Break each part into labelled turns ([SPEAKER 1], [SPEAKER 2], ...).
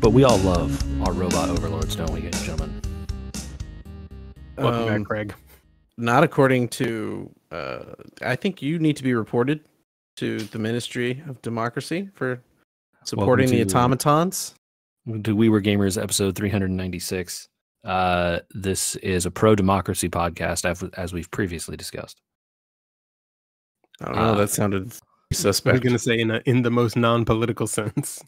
[SPEAKER 1] But we all love our robot overlords, don't we, gentlemen?
[SPEAKER 2] Welcome
[SPEAKER 3] Um,
[SPEAKER 2] back, Craig.
[SPEAKER 3] Not according to. Uh, I think you need to be reported to the Ministry of Democracy for supporting the automatons.
[SPEAKER 1] To We Were Gamers, episode 396. Uh, this is a pro democracy podcast, as- as we've previously discussed.
[SPEAKER 3] I don't know.
[SPEAKER 1] Uh,
[SPEAKER 3] that sounded suspect.
[SPEAKER 2] I was going to say in a, in the most non-political sense.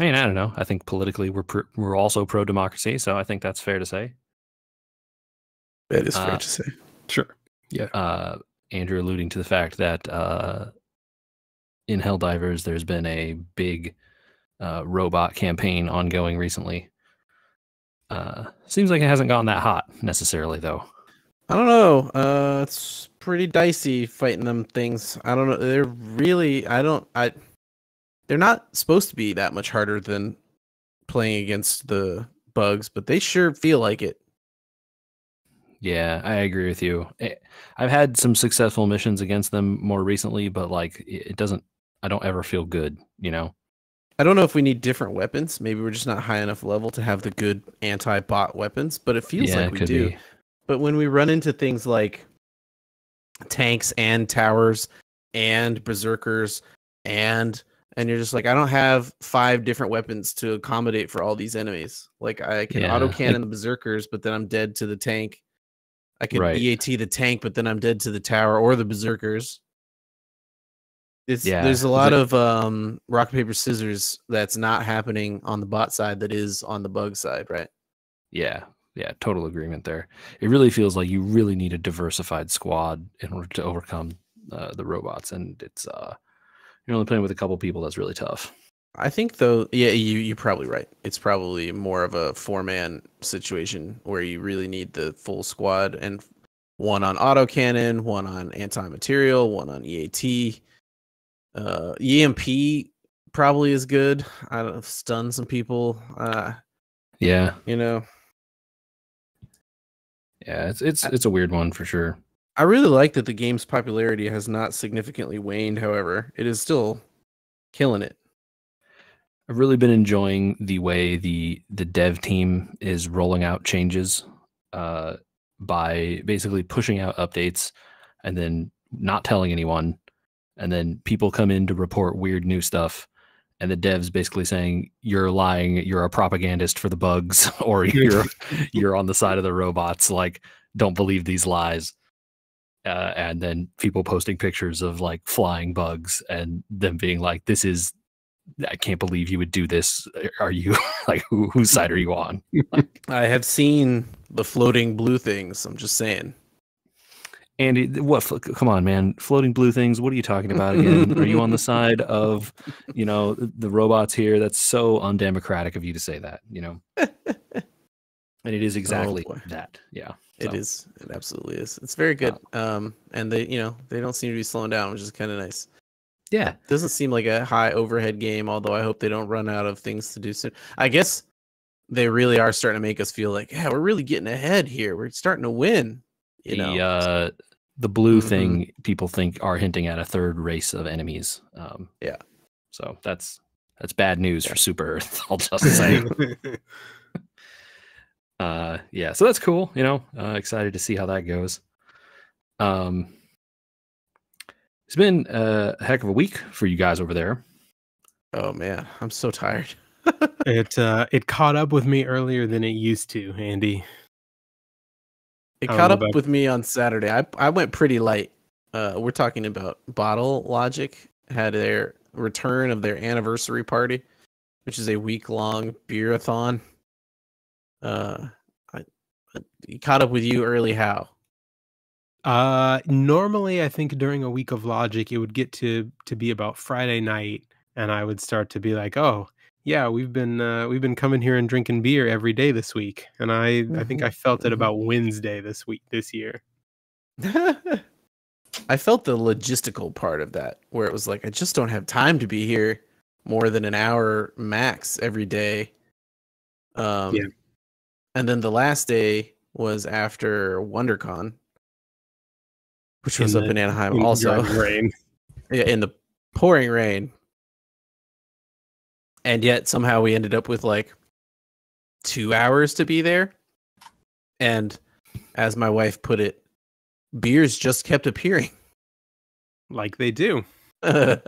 [SPEAKER 1] I mean, I don't know. I think politically we're pr- we're also pro democracy, so I think that's fair to say.
[SPEAKER 3] It is fair
[SPEAKER 1] uh,
[SPEAKER 3] to say.
[SPEAKER 2] Sure. Yeah.
[SPEAKER 1] uh, Andrew alluding to the fact that uh, in Helldivers there's been a big uh, robot campaign ongoing recently. Uh, seems like it hasn't gotten that hot necessarily, though.
[SPEAKER 3] I don't know. Uh, it's pretty dicey fighting them things. I don't know. They're really. I don't. I. They're not supposed to be that much harder than playing against the bugs, but they sure feel like it.
[SPEAKER 1] Yeah, I agree with you. Eh, I've had some successful missions against them more recently, but like it doesn't. I don't ever feel good, you know.
[SPEAKER 3] I don't know if we need different weapons. Maybe we're just not high enough level to have the good anti-bot weapons, but it feels
[SPEAKER 1] yeah,
[SPEAKER 3] like we do.
[SPEAKER 1] be.
[SPEAKER 3] But when we run into things like tanks and towers and berserkers and and you're just like I don't have five different weapons to accommodate for all these enemies. Like I can
[SPEAKER 1] Yeah,
[SPEAKER 3] auto
[SPEAKER 1] like-
[SPEAKER 3] cannon the berserkers, but then I'm dead to the tank. I can
[SPEAKER 1] Right.
[SPEAKER 3] EAT the tank, but then I'm dead to the tower or the berserkers. It's
[SPEAKER 1] Yeah,
[SPEAKER 3] there's a lot
[SPEAKER 1] it-
[SPEAKER 3] of um rock paper scissors that's not happening on the bot side that is on the bug side, right?
[SPEAKER 1] Yeah, yeah, total agreement there. It really feels like you really need a diversified squad in order to overcome uh, the robots, and it's uh, you're only playing with a couple people. That's really tough.
[SPEAKER 3] I think though, yeah, you you're probably right. It's probably more of a four man situation where you really need the full squad and one on autocannon, one on anti material, one on EAT. Uh, EMP probably is good. I don't know, stun some people. Uh,
[SPEAKER 1] Yeah,
[SPEAKER 3] you know,
[SPEAKER 1] yeah, it's it's it's a weird one for sure.
[SPEAKER 3] I really like that the game's popularity has not significantly waned. However, it is still killing it.
[SPEAKER 1] I've really been enjoying the way the the dev team is rolling out changes uh, by basically pushing out updates and then not telling anyone, and then people come in to report weird new stuff, and the devs basically saying you're lying, you're a propagandist for the bugs, or you're you're on the side of the robots. Like, don't believe these lies. Uh, and then people posting pictures of like flying bugs and them being like, "This is I can't believe you would do this. Are you like who, whose side are you on?
[SPEAKER 3] I have seen the floating blue things. I'm just saying.
[SPEAKER 1] Andy, what? Come on, man! Floating blue things. What are you talking about again? are you on the side of, you know, the robots here? That's so undemocratic of you to say that. You know, and it is exactly
[SPEAKER 3] boy.
[SPEAKER 1] that. Yeah,
[SPEAKER 3] It
[SPEAKER 1] So,
[SPEAKER 3] is. It absolutely is. It's very good. Um, and they, you know, they don't seem to be slowing down, which is kind of nice.
[SPEAKER 1] Yeah,
[SPEAKER 3] Doesn't seem like a high overhead game, although I hope they don't run out of things to do soon. I guess they really are starting to make us feel like, yeah, we're really getting ahead here. We're starting to win. You
[SPEAKER 1] the
[SPEAKER 3] know,
[SPEAKER 1] uh, the blue
[SPEAKER 3] Mhm.
[SPEAKER 1] thing people think are hinting at a third race of enemies. Um,
[SPEAKER 3] Yeah.
[SPEAKER 1] So that's that's bad news
[SPEAKER 3] Yeah.
[SPEAKER 1] for Super Earth. I'll just say. uh yeah so that's cool you know uh excited to see how that goes um it's been a heck of a week for you guys over there
[SPEAKER 3] oh man, I'm so tired.
[SPEAKER 2] it uh, it caught up with me earlier than it used to, Andy.
[SPEAKER 3] It caught up
[SPEAKER 2] about-
[SPEAKER 3] with me on Saturday. I I went pretty light. Uh, we're talking about Bottle Logic had their return of their anniversary party, which is a week long beerathon. Uh, I, I caught up with you early. How?
[SPEAKER 2] Uh, normally, I think during a week of Logic, it would get to to be about Friday night, and I would start to be like, "Oh, yeah, we've been uh, we've been coming here and drinking beer every day this week," and I I think
[SPEAKER 3] Mhm,
[SPEAKER 2] I felt it
[SPEAKER 3] mhm.
[SPEAKER 2] about Wednesday this week this year.
[SPEAKER 3] I felt the logistical part of that, where it was like I just don't have time to be here more than an hour max every day. Um,
[SPEAKER 2] Yeah.
[SPEAKER 3] And then the last day was after WonderCon, which
[SPEAKER 2] In
[SPEAKER 3] was up in Anaheim
[SPEAKER 2] in
[SPEAKER 3] also.
[SPEAKER 2] rain.
[SPEAKER 3] yeah, in the pouring rain. and yet somehow we ended up with like two hours to be there. And as my wife put it, beers just kept appearing.
[SPEAKER 2] like they do.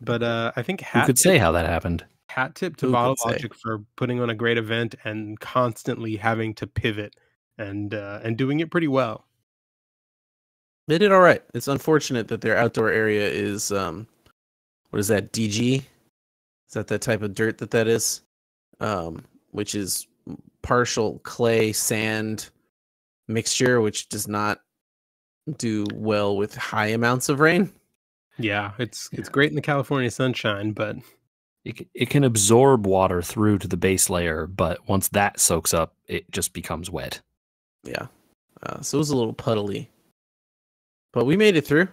[SPEAKER 2] But uh, I think
[SPEAKER 1] Who
[SPEAKER 2] hat
[SPEAKER 1] could say how that happened?
[SPEAKER 2] Hat tip to Bottle? Logic for putting on a great event and constantly having to pivot and uh, and doing it pretty well.
[SPEAKER 3] They did all right. It's unfortunate that their outdoor area is um what is that DG? Is that that type of dirt that that is? Um which is partial clay sand mixture which does not do well with high amounts of rain.
[SPEAKER 2] Yeah, it's it's great in the California sunshine, but
[SPEAKER 1] It, it can absorb water through to the base layer, but once that soaks up, it just becomes wet.
[SPEAKER 3] Yeah. Uh, so it was a little puddly. But we made it through.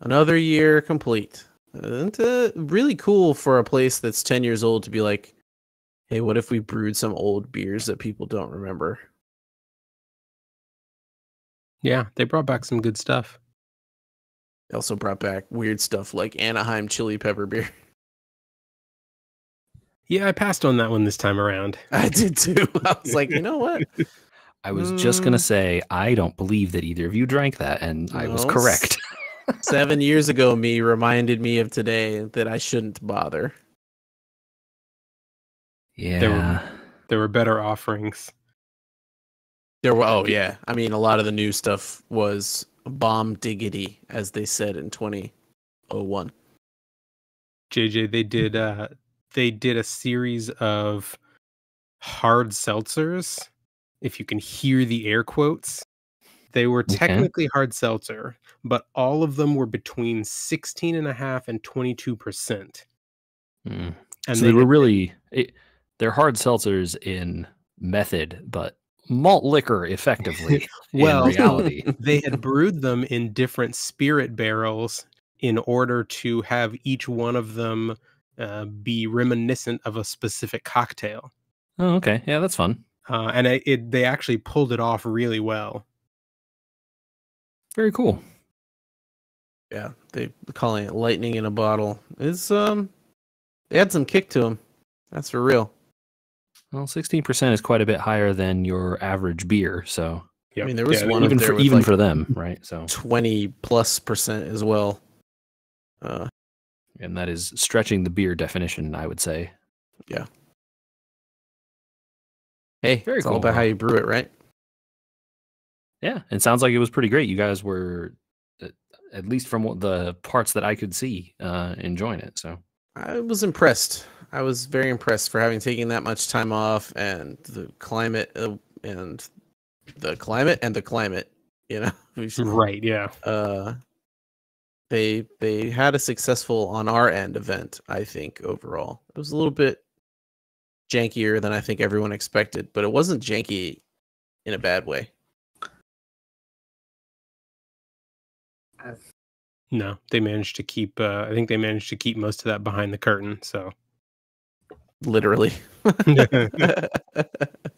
[SPEAKER 3] Another year complete. And uh, really cool for a place that's 10 years old to be like, hey, what if we brewed some old beers that people don't remember?
[SPEAKER 2] yeah, they brought back some good stuff.
[SPEAKER 3] They also brought back weird stuff like Anaheim chili pepper beer.
[SPEAKER 2] Yeah, I passed on that one this time around.
[SPEAKER 3] I did too. I was like, you know what?
[SPEAKER 1] I was just gonna
[SPEAKER 3] Mm.
[SPEAKER 1] say I don't believe that either of you drank that, and I was
[SPEAKER 3] No,
[SPEAKER 1] correct.
[SPEAKER 3] Seven years ago, me reminded me of today that I shouldn't bother.
[SPEAKER 1] yeah,
[SPEAKER 2] There were better offerings.
[SPEAKER 3] There were, oh yeah. I mean, a lot of the new stuff was bomb diggity, as they said in 2001.
[SPEAKER 2] JJ, they did uh they did a series of hard seltzers. If you can hear the air quotes, they were
[SPEAKER 1] Okay.
[SPEAKER 2] technically hard seltzer, but all of them were between 16 and a half and 22%.
[SPEAKER 1] Mm.
[SPEAKER 2] And
[SPEAKER 1] so they, were really it, they're hard seltzers in method, but malt liquor effectively.
[SPEAKER 2] Well,
[SPEAKER 1] reality,
[SPEAKER 2] they had brewed them in different spirit barrels in order to have each one of them uh, be reminiscent of a specific cocktail.
[SPEAKER 1] oh, okay, yeah, that's fun.
[SPEAKER 2] Uh, and it, it, they actually pulled it off really well.
[SPEAKER 1] Very cool.
[SPEAKER 3] Yeah, they calling it lightning in a bottle. It's um, they had some kick to them. That's for real.
[SPEAKER 1] Well, sixteen percent is quite a bit higher than your average beer. So
[SPEAKER 2] Yep.
[SPEAKER 3] mean, there was
[SPEAKER 2] Yeah,
[SPEAKER 3] one-
[SPEAKER 1] even
[SPEAKER 3] there
[SPEAKER 1] for even
[SPEAKER 3] like,
[SPEAKER 1] for them, right? So
[SPEAKER 3] Twenty plus percent as well. Uh,
[SPEAKER 1] and that is stretching the beer definition, I would say. Yeah.
[SPEAKER 3] Hey,
[SPEAKER 1] Very
[SPEAKER 3] it's all
[SPEAKER 1] cool,
[SPEAKER 3] about how you brew it, right?
[SPEAKER 1] Yeah, it sounds like it was pretty great. You guys were, uh, at least from what the parts that I could see, uh, enjoying it. So
[SPEAKER 3] I was impressed. I was very impressed for having taken that much time off and the climate uh, and the climate and the climate. You know, should-
[SPEAKER 2] Right, yeah.
[SPEAKER 3] uh, they they had a successful on our end event. I think overall, it was a little bit jankier than I think everyone expected, but it wasn't janky in a bad way.
[SPEAKER 2] No, they managed to keep. Uh, I think they managed to keep most of that behind the curtain. So
[SPEAKER 3] Literally.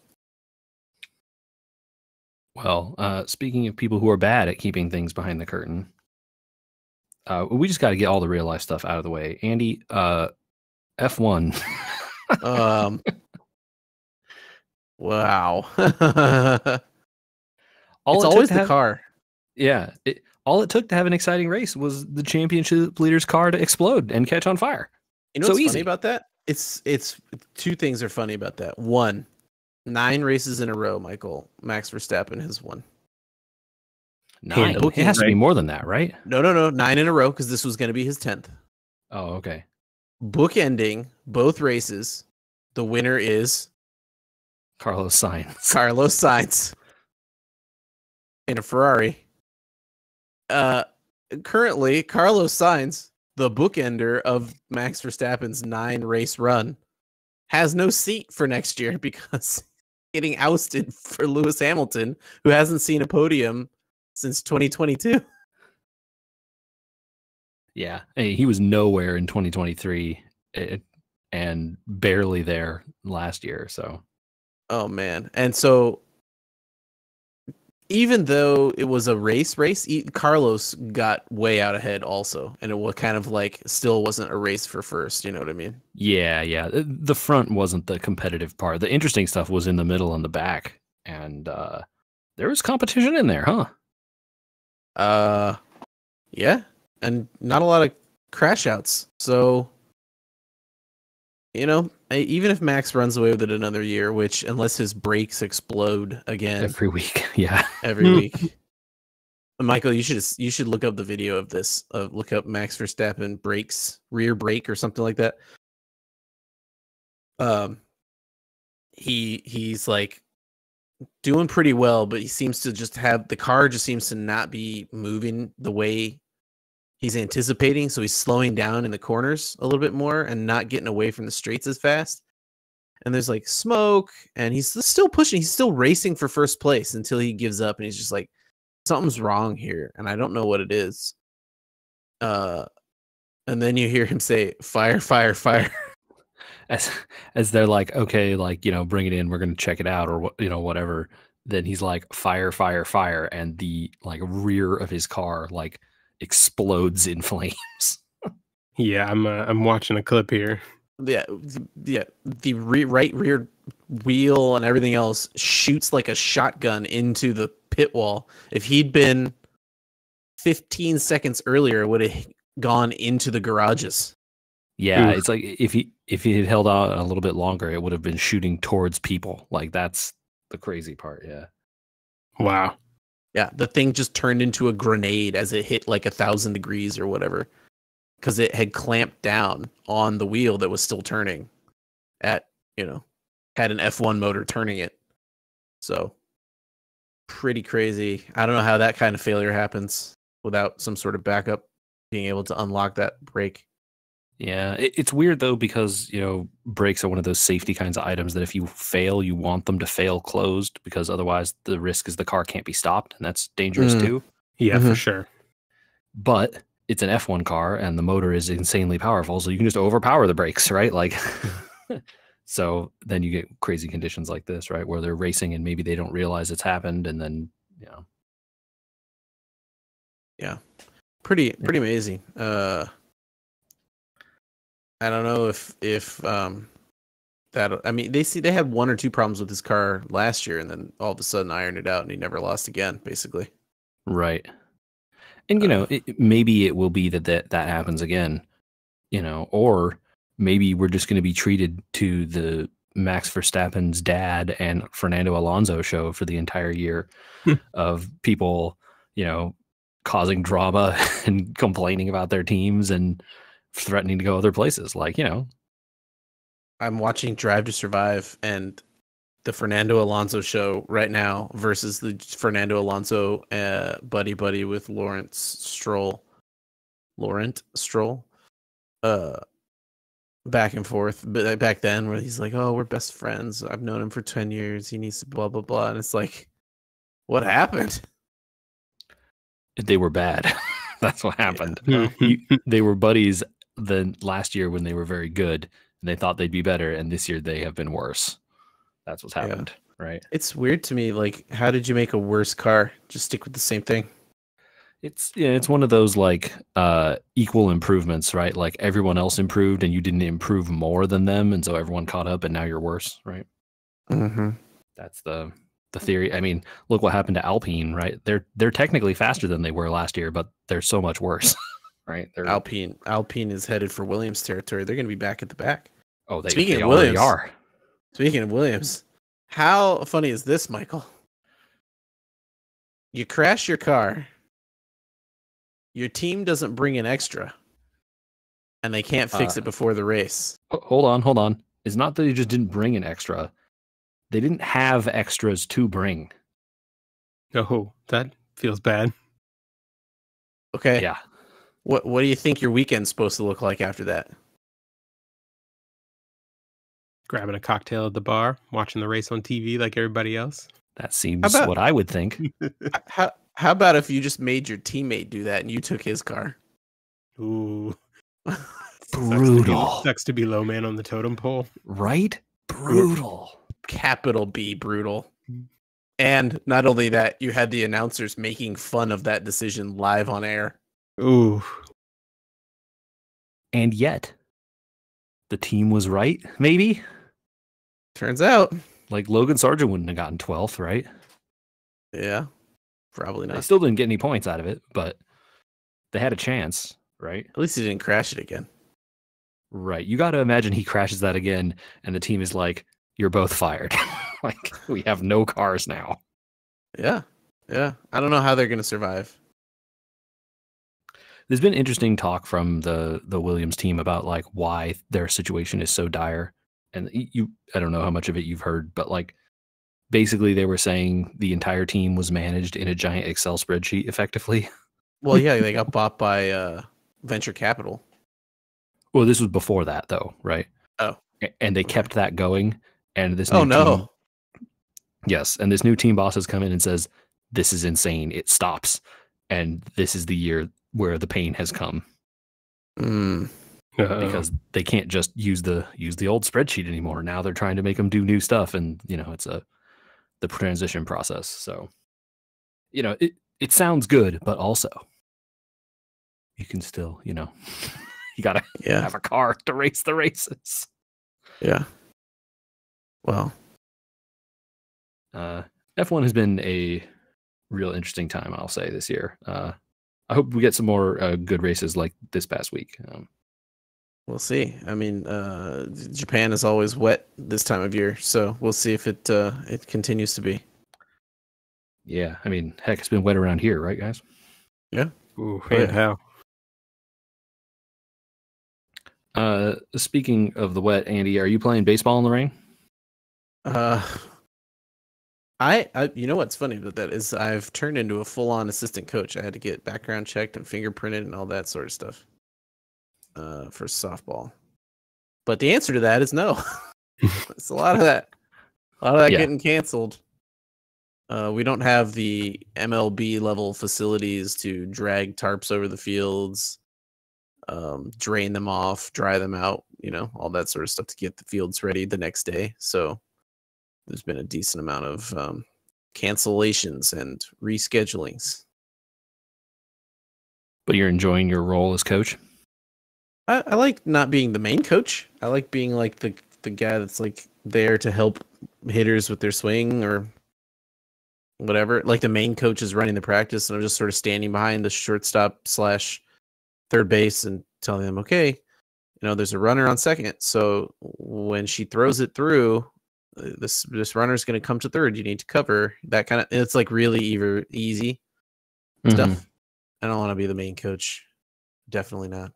[SPEAKER 1] Well, uh, speaking of people who are bad at keeping things behind the curtain, uh, we just got to get all the real life stuff out of the way. Andy, uh, F1.
[SPEAKER 3] um. Wow.
[SPEAKER 1] all
[SPEAKER 3] it's
[SPEAKER 1] it
[SPEAKER 3] always the
[SPEAKER 1] have-
[SPEAKER 3] car.
[SPEAKER 1] Yeah. It, all it took to have an exciting race was the championship leader's car to explode and catch on fire.
[SPEAKER 3] You know
[SPEAKER 1] So
[SPEAKER 3] what's
[SPEAKER 1] easy.
[SPEAKER 3] funny about that? It's it's two things are funny about that. One, nine races in a row, Michael Max Verstappen has won.
[SPEAKER 1] Nine. It
[SPEAKER 3] booking,
[SPEAKER 1] has to be more than that, right?
[SPEAKER 3] No, no, no, nine in a row because this was going to be his tenth.
[SPEAKER 1] Oh, okay.
[SPEAKER 3] Bookending both races, the winner is
[SPEAKER 1] Carlos Sainz.
[SPEAKER 3] Carlos Sainz in a Ferrari. Uh, currently, Carlos Sainz, the bookender of Max Verstappen's nine race run, has no seat for next year because getting ousted for Lewis Hamilton, who hasn't seen a podium since 2022.
[SPEAKER 1] Yeah. Hey, he was nowhere in 2023 eh, and barely there last year. So
[SPEAKER 3] Oh man. And so even though it was a race race, Carlos got way out ahead also, and it was kind of like still wasn't a race for first. You know what I mean?
[SPEAKER 1] Yeah, yeah. The- The front wasn't the competitive part. The interesting stuff was in the middle and the back, and uh, there was competition in there, huh?
[SPEAKER 3] Uh, yeah, and not a lot of crash outs. So, you know, even if Max runs away with it another year, which unless his brakes explode again
[SPEAKER 1] Every week, yeah.
[SPEAKER 3] every week. Michael, you should you should look up the video of this. Uh, look up Max Verstappen brakes, rear brake, or something like that. Um, he he's like doing pretty well, but he seems to just have the car just seems to not be moving the way he's anticipating. So he's slowing down in the corners a little bit more and not getting away from the straights as fast. And there's like smoke, and he's still pushing. He's still racing for first place until he gives up, and he's just like, something's wrong here, and I don't know what it is. Uh, and then you hear him say, "Fire, fire, fire."
[SPEAKER 1] As as they're like, okay, like you know, bring it in. We're gonna check it out, or what, you know, whatever. Then he's like, fire, fire, fire, and the like rear of his car like explodes in flames.
[SPEAKER 2] Yeah, I'm uh, I'm watching a clip here.
[SPEAKER 3] yeah, yeah. The re- right rear wheel and everything else shoots like a shotgun into the pit wall. If he'd been 15 seconds earlier, it would have gone into the garages.
[SPEAKER 1] Yeah,
[SPEAKER 2] Oof.
[SPEAKER 1] it's like if he if he had held out a little bit longer, it would have been shooting towards people. Like that's the crazy part. Yeah.
[SPEAKER 2] Wow.
[SPEAKER 3] Yeah, the thing just turned into a grenade as it hit like a thousand degrees or whatever, because it had clamped down on the wheel that was still turning. At you know, had an F1 motor turning it. So, pretty crazy. I don't know how that kind of failure happens without some sort of backup being able to unlock that brake.
[SPEAKER 1] Yeah, it, it's weird though because you know brakes are one of those safety kinds of items that if you fail, you want them to fail closed because otherwise the risk is the car can't be stopped, and that's dangerous
[SPEAKER 3] Mm.
[SPEAKER 1] too.
[SPEAKER 2] Yeah, for
[SPEAKER 3] Mhm.
[SPEAKER 2] sure.
[SPEAKER 1] But it's an F1 car, and the motor is insanely powerful, so you can just overpower the brakes, right? Like, so then you get crazy conditions like this, right, where they're racing and maybe they don't realize it's happened, and then you know, Yeah,
[SPEAKER 3] Pretty pretty amazing. Uh, I don't know if if um that I mean they see they had one or two problems with his car last year, and then all of a sudden ironed it out, and he never lost again, basically.
[SPEAKER 1] Right. And you
[SPEAKER 3] Uh,
[SPEAKER 1] know, it, maybe it will be that, that that happens again, you know, or maybe we're just going to be treated to the Max Verstappen's dad and Fernando Alonso show for the entire year
[SPEAKER 2] Hmm.
[SPEAKER 1] of people, you know, causing drama and complaining about their teams and threatening to go other places. Like, you know,
[SPEAKER 3] I'm watching Drive to Survive and the Fernando Alonso show right now versus the Fernando Alonso uh, buddy buddy with Lawrence Stroll, Laurent Stroll, uh, back and forth. But back then, where he's like, "Oh, we're best friends. I've known him for ten years. He needs to blah blah blah," and it's like, what happened?
[SPEAKER 1] they were bad. That's what happened.
[SPEAKER 2] Hmm.
[SPEAKER 1] you, they were buddies the last year when they were very good and they thought they'd be better and this year they have been worse that's what's
[SPEAKER 3] Yeah.
[SPEAKER 1] happened right
[SPEAKER 3] It's weird to me. Like, how did you make a worse car? Just stick with the same thing.
[SPEAKER 1] it's yeah it's one of those like uh equal improvements right like everyone else improved and you didn't improve more than them and so everyone caught up and now you're worse right
[SPEAKER 3] Mm-hmm.
[SPEAKER 1] that's the the theory i mean look what happened to alpine right they're they're technically faster than they were last year but they're so much worse right they're
[SPEAKER 3] Alpine Alpine is headed for Williams territory. They're going to be back at the back.
[SPEAKER 1] oh they,
[SPEAKER 3] Speaking
[SPEAKER 1] they
[SPEAKER 3] of
[SPEAKER 1] already
[SPEAKER 3] Williams,
[SPEAKER 1] are
[SPEAKER 3] Speaking of Williams, how funny is this, Michael? You crash your car, your team doesn't bring an extra, and they can't fix
[SPEAKER 1] Uh,
[SPEAKER 3] it before the race.
[SPEAKER 1] Hold on, hold on. It's not that they just didn't bring an extra. They didn't have extras to bring.
[SPEAKER 2] Oh, that feels bad.
[SPEAKER 3] Okay.
[SPEAKER 1] Yeah.
[SPEAKER 3] What What do you think your weekend's supposed to look like after that?
[SPEAKER 2] Grabbing a cocktail at the bar, watching the race on TV like everybody else.
[SPEAKER 1] That seems
[SPEAKER 3] about-
[SPEAKER 1] what I would think.
[SPEAKER 3] How How about if you just made your teammate do that and you took his car?
[SPEAKER 2] Ooh. Sucks to be-
[SPEAKER 1] Brutal.
[SPEAKER 2] Sucks to be low man on the totem pole.
[SPEAKER 1] Right? Brutal.
[SPEAKER 3] Capital B brutal. Mm-hmm. And not only that, you had the announcers making fun of that decision live on air.
[SPEAKER 2] Ooh.
[SPEAKER 1] And yet, the team was right, maybe?
[SPEAKER 3] Turns out,
[SPEAKER 1] Like Logan Sargeant wouldn't have gotten 12th, right?
[SPEAKER 3] yeah, probably
[SPEAKER 1] They
[SPEAKER 3] not.
[SPEAKER 1] still didn't get any points out of it, but they had a chance, right?
[SPEAKER 3] At least he didn't crash it again.
[SPEAKER 1] Right. You got to imagine he crashes that again, and the team is like, "You're both fired." like we have no cars now.
[SPEAKER 3] Yeah, yeah. I don't know how they're gonna survive.
[SPEAKER 1] There's been interesting talk from the the Williams team about like why their situation is so dire, and you I don't know how much of it you've heard, but like basically they were saying the entire team was managed in a giant Excel spreadsheet effectively.
[SPEAKER 3] Well, yeah, they got bought by uh, venture capital.
[SPEAKER 1] Well, this was before that though, right?
[SPEAKER 3] Oh.
[SPEAKER 1] And they kept that going, and this
[SPEAKER 3] Oh no!
[SPEAKER 1] team- Yes, and this new team boss has come in and says, "This is insane. It stops." And this is the year where the pain has come
[SPEAKER 3] Mm,
[SPEAKER 1] because they can't just use the use the old spreadsheet anymore. Now they're trying to make them do new stuff, and you know it's a the transition process. So, you know, it it sounds good, but also you can still, you know, you gotta
[SPEAKER 3] yeah,
[SPEAKER 1] have a car to race the races.
[SPEAKER 3] yeah. Well,
[SPEAKER 1] Uh, F1 has been a real interesting time, I'll say, this year. Uh, I hope we get some more uh, good races like this past week. Um,
[SPEAKER 3] we'll see. I mean, uh, Japan is always wet this time of year, so we'll see if it uh, it continues to be.
[SPEAKER 1] yeah, I mean, heck, it's been wet around here, right, guys? Yeah.
[SPEAKER 2] Ooh,
[SPEAKER 3] Oh,
[SPEAKER 2] yeah,
[SPEAKER 3] yeah.
[SPEAKER 2] how?
[SPEAKER 1] Uh, speaking of the wet, Andy, are you playing baseball in the rain?
[SPEAKER 3] Uh, I, I, you know what's funny about that is I've turned into a full-on assistant coach. I had to get background checked and fingerprinted and all that sort of stuff. Uh, for softball, but the answer to that is no. it's a lot of that. A lot of that
[SPEAKER 1] Yeah.
[SPEAKER 3] getting canceled. Uh, we don't have the MLB level facilities to drag tarps over the fields, um, drain them off, dry them out, you know, all that sort of stuff to get the fields ready the next day. So there's been a decent amount of um, cancellations and reschedulings.
[SPEAKER 1] But you're enjoying your role as coach?
[SPEAKER 3] I, I like not being the main coach. I like being like the the guy that's like there to help hitters with their swing or whatever. Like the main coach is running the practice, and I'm just sort of standing behind the shortstop slash third base and telling them, okay, you know, there's a runner on second, so when she throws it through, this this runner's going to come to third. You need to cover that kind of. It's like really either easy stuff.
[SPEAKER 1] Mhm.
[SPEAKER 3] I don't want to be the main coach. Definitely not.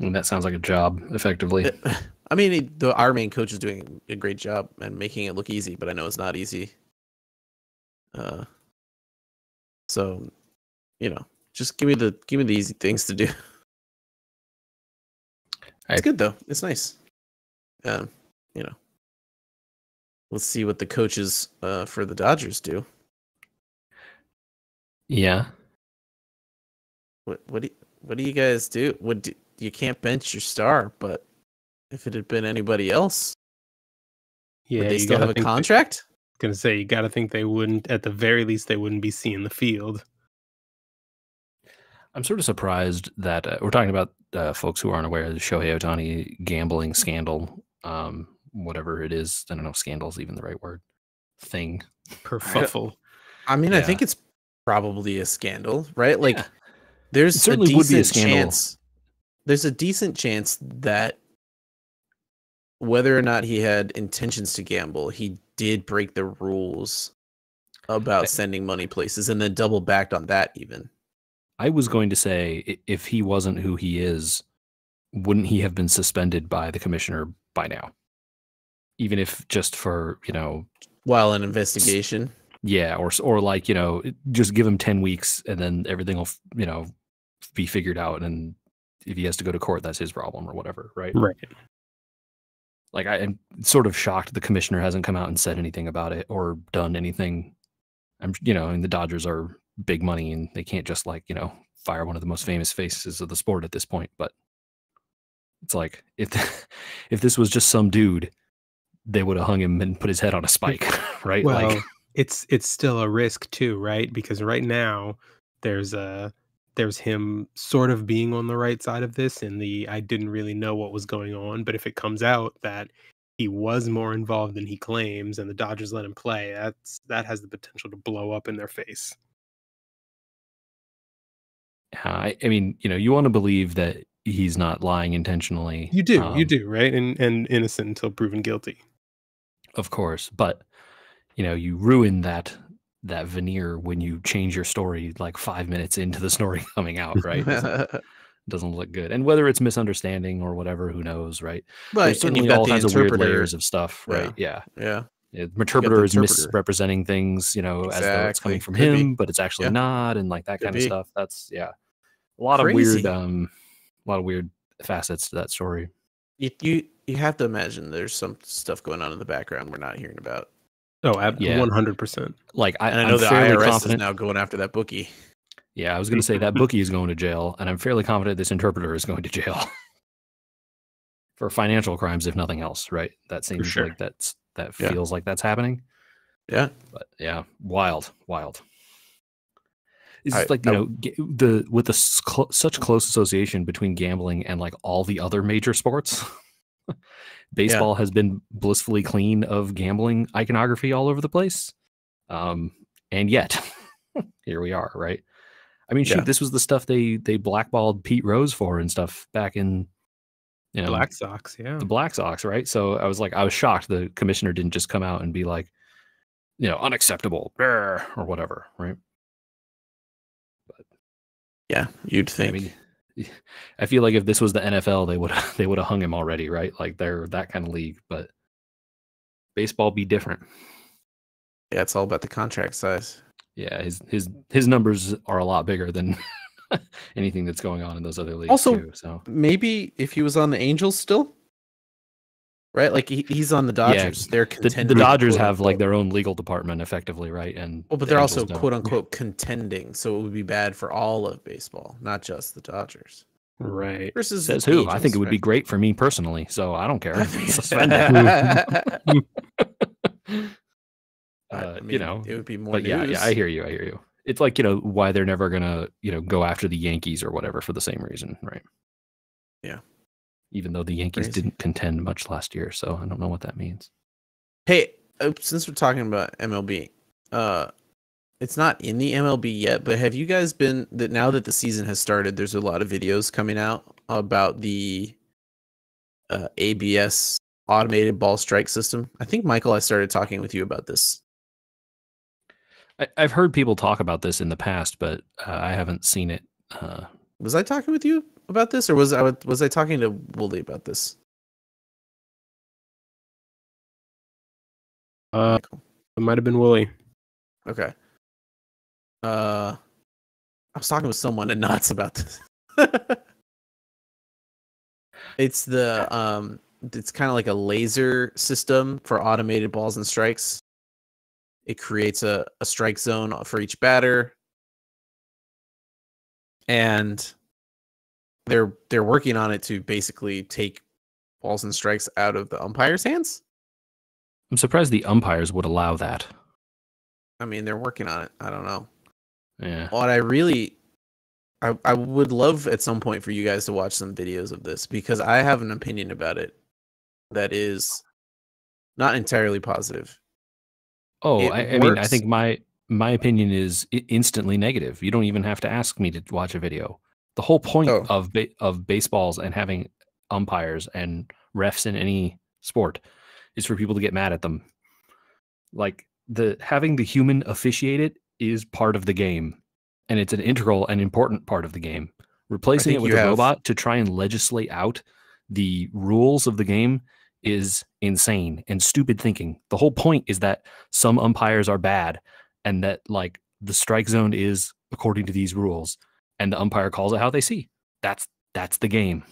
[SPEAKER 1] And that sounds like a job, effectively.
[SPEAKER 3] It- I mean, it- the our main coach is doing a great job and making it look easy, but I know it's not easy. Uh, so, you know, just give me the give me the easy things to do.
[SPEAKER 1] I-
[SPEAKER 3] It's good though. It's nice. Um, you know, let's see what the coaches uh for the Dodgers do.
[SPEAKER 1] Yeah.
[SPEAKER 3] What what do you, what do you guys do? What do, you can't bench your star, but if it had been anybody else,
[SPEAKER 2] Yeah,
[SPEAKER 3] would they still have a
[SPEAKER 2] think they-
[SPEAKER 3] contract?
[SPEAKER 2] gonna say you gotta think they wouldn't at the very least they wouldn't be seeing the field.
[SPEAKER 1] I'm sort of surprised that uh, we're talking about uh, folks who aren't aware of the Shohei Ohtani gambling scandal, um, whatever it is. I don't know, if scandal is even the right word. Thing.
[SPEAKER 2] Kerfuffle.
[SPEAKER 3] I mean, I think it's probably a scandal, right? Like,
[SPEAKER 1] Yeah.
[SPEAKER 3] there's
[SPEAKER 1] It certainly would be a
[SPEAKER 3] decent
[SPEAKER 1] scandal.
[SPEAKER 3] Chance, there's a decent chance that whether or not he had intentions to gamble, he did break the rules about
[SPEAKER 1] I-
[SPEAKER 3] sending money places, and then double backed on that. Even
[SPEAKER 1] I was going to say if he wasn't who he is, wouldn't he have been suspended by the commissioner by now? Even if just for, you know,
[SPEAKER 3] while an investigation.
[SPEAKER 1] yeah, or or like, you know, just give him 10 weeks and then everything will, you know, be figured out and if he has to go to court, that's his problem or whatever, right?
[SPEAKER 2] Right.
[SPEAKER 1] Like I am sort of shocked the commissioner hasn't come out and said anything about it or done anything. I'm, you know, and the Dodgers are big money and they can't just like, you know, fire one of the most famous faces of the sport at this point. But it's like if if this was just some dude, they would have hung him and put his head on a spike, right?
[SPEAKER 2] Well,
[SPEAKER 1] like
[SPEAKER 2] it's it's still a risk too, right? Because right now there's a there's him sort of being on the right side of this and the I didn't really know what was going on, but if it comes out that he was more involved than he claims and the Dodgers let him play, that's that has the potential to blow up in their face.
[SPEAKER 1] Yeah, I, I mean, you know, you want to believe that he's not lying intentionally.
[SPEAKER 2] You do, you
[SPEAKER 1] um,
[SPEAKER 2] do, right? And and innocent until proven guilty.
[SPEAKER 1] Of course, but you know, you ruin that that veneer when you change your story like five minutes into the story coming out, right? Doesn't, doesn't look good. And whether it's misunderstanding or whatever, who knows, right?
[SPEAKER 3] But
[SPEAKER 1] There's
[SPEAKER 3] and you've
[SPEAKER 1] certainly
[SPEAKER 3] got
[SPEAKER 1] all
[SPEAKER 3] the
[SPEAKER 1] kinds of weird layers of stuff, right? Yeah.
[SPEAKER 3] yeah.
[SPEAKER 1] Yeah, the interpreter is
[SPEAKER 3] interpreter.
[SPEAKER 1] misrepresenting things, you know, as though it's coming from
[SPEAKER 3] Could be.
[SPEAKER 1] him, but it's actually
[SPEAKER 3] Yeah.
[SPEAKER 1] not, and like that
[SPEAKER 3] Could
[SPEAKER 1] kind
[SPEAKER 3] be.
[SPEAKER 1] of stuff. That's yeah, a lot of weird, um, a lot of weird facets to that story.
[SPEAKER 3] You, you you have to imagine there's some stuff going on in the background we're not hearing about.
[SPEAKER 2] Oh, ab-
[SPEAKER 1] Yeah.
[SPEAKER 2] 100%.
[SPEAKER 1] Like I,
[SPEAKER 3] And I know
[SPEAKER 1] I'm
[SPEAKER 3] the IRS
[SPEAKER 1] confident.
[SPEAKER 3] is now going after that bookie.
[SPEAKER 1] Yeah, I was going to say that bookie is going to jail, and I'm fairly confident this interpreter is going to jail for financial crimes, if nothing else. Right? That seems
[SPEAKER 2] sure.
[SPEAKER 1] like that's that
[SPEAKER 3] Yeah.
[SPEAKER 1] feels like that's happening.
[SPEAKER 3] Yeah.
[SPEAKER 1] But yeah, wild, wild. It's
[SPEAKER 3] I-
[SPEAKER 1] like you
[SPEAKER 3] I-
[SPEAKER 1] know the with the cl- such close association between gambling and like all the other major sports. Baseball has been blissfully clean of gambling iconography all over the place, um, and yet here we are, right? I mean, shoot,
[SPEAKER 3] Yeah.
[SPEAKER 1] this was the stuff they they blackballed Pete Rose for and stuff back in you know
[SPEAKER 2] Black Sox, yeah.
[SPEAKER 1] the Black Sox, right? So I was like, I was shocked the commissioner didn't just come out and be like, you know, unacceptable or whatever, right?
[SPEAKER 3] Yeah, you'd
[SPEAKER 1] I
[SPEAKER 3] think.
[SPEAKER 1] mean, I feel like if this was the NFL, they would they would have hung him already, right? Like they're that kind of league, but baseball be different.
[SPEAKER 3] yeah, it's all about the contract size.
[SPEAKER 1] Yeah, his his his numbers are a lot bigger than anything that's going on in those other leagues
[SPEAKER 3] Also,
[SPEAKER 1] too. So
[SPEAKER 3] Maybe if he was on the Angels still, right? Like he, he's on the Dodgers. they're
[SPEAKER 1] the,
[SPEAKER 3] contending.
[SPEAKER 1] the Dodgers have like their own legal department, effectively, right? And
[SPEAKER 3] Well, but they're
[SPEAKER 1] Angels
[SPEAKER 3] also
[SPEAKER 1] don't.
[SPEAKER 3] quote unquote contending, so it would be bad for all of baseball, not just the Dodgers.
[SPEAKER 2] Right.
[SPEAKER 3] Versus the
[SPEAKER 1] Says who? I think it would be great for me personally, so I don't care. Suspend it.
[SPEAKER 3] I
[SPEAKER 1] Uh,
[SPEAKER 3] mean,
[SPEAKER 1] you know,
[SPEAKER 3] it would be more.
[SPEAKER 1] but yeah, yeah, I hear you. I hear you. It's like you know why they're never gonna you know go after the Yankees or whatever for the same reason, right?
[SPEAKER 3] Yeah.
[SPEAKER 1] Even though the Yankees
[SPEAKER 3] Crazy.
[SPEAKER 1] didn't contend much last year, so I don't know what that means.
[SPEAKER 3] Hey, uh, since we're talking about MLB, uh, it's not in the MLB yet, but have you guys been that now that the season has started? There's a lot of videos coming out about the uh, ABS automated ball strike system. I think Michael, I started talking with you about this.
[SPEAKER 1] I, I've heard people talk about this in the past, but uh, I haven't seen it. Uh,
[SPEAKER 3] Was I talking with you about this, or was I was I talking to Wooly about this?
[SPEAKER 2] Uh, it might have been Willie.
[SPEAKER 3] Okay. Uh, I was talking with someone at Knott's about this. it's the um, it's kind of like a laser system for automated balls and strikes. It creates a, a strike zone for each batter, and they're they're working on it to basically take balls and strikes out of the umpire's hands.
[SPEAKER 1] I'm surprised the umpires would allow that.
[SPEAKER 3] I mean, they're working on it. I don't know.
[SPEAKER 1] Yeah.
[SPEAKER 3] What I really, I, I would love at some point for you guys to watch some videos of this because I have an opinion about it that is not entirely positive.
[SPEAKER 1] Oh,
[SPEAKER 3] It
[SPEAKER 1] I, I mean, I think my my opinion is instantly negative. You don't even have to ask me to watch a video. The whole point
[SPEAKER 3] Oh.
[SPEAKER 1] of ba- of baseballs and having umpires and refs in any sport is for people to get mad at them. Like the having the human officiate it is part of the game, and it's an integral and important part of the game. Replacing it with a
[SPEAKER 3] have-
[SPEAKER 1] robot to try and legislate out the rules of the game is insane and stupid thinking. The whole point is that some umpires are bad and that like the strike zone is according to these rules and the umpire calls it how they see. That's that's the game.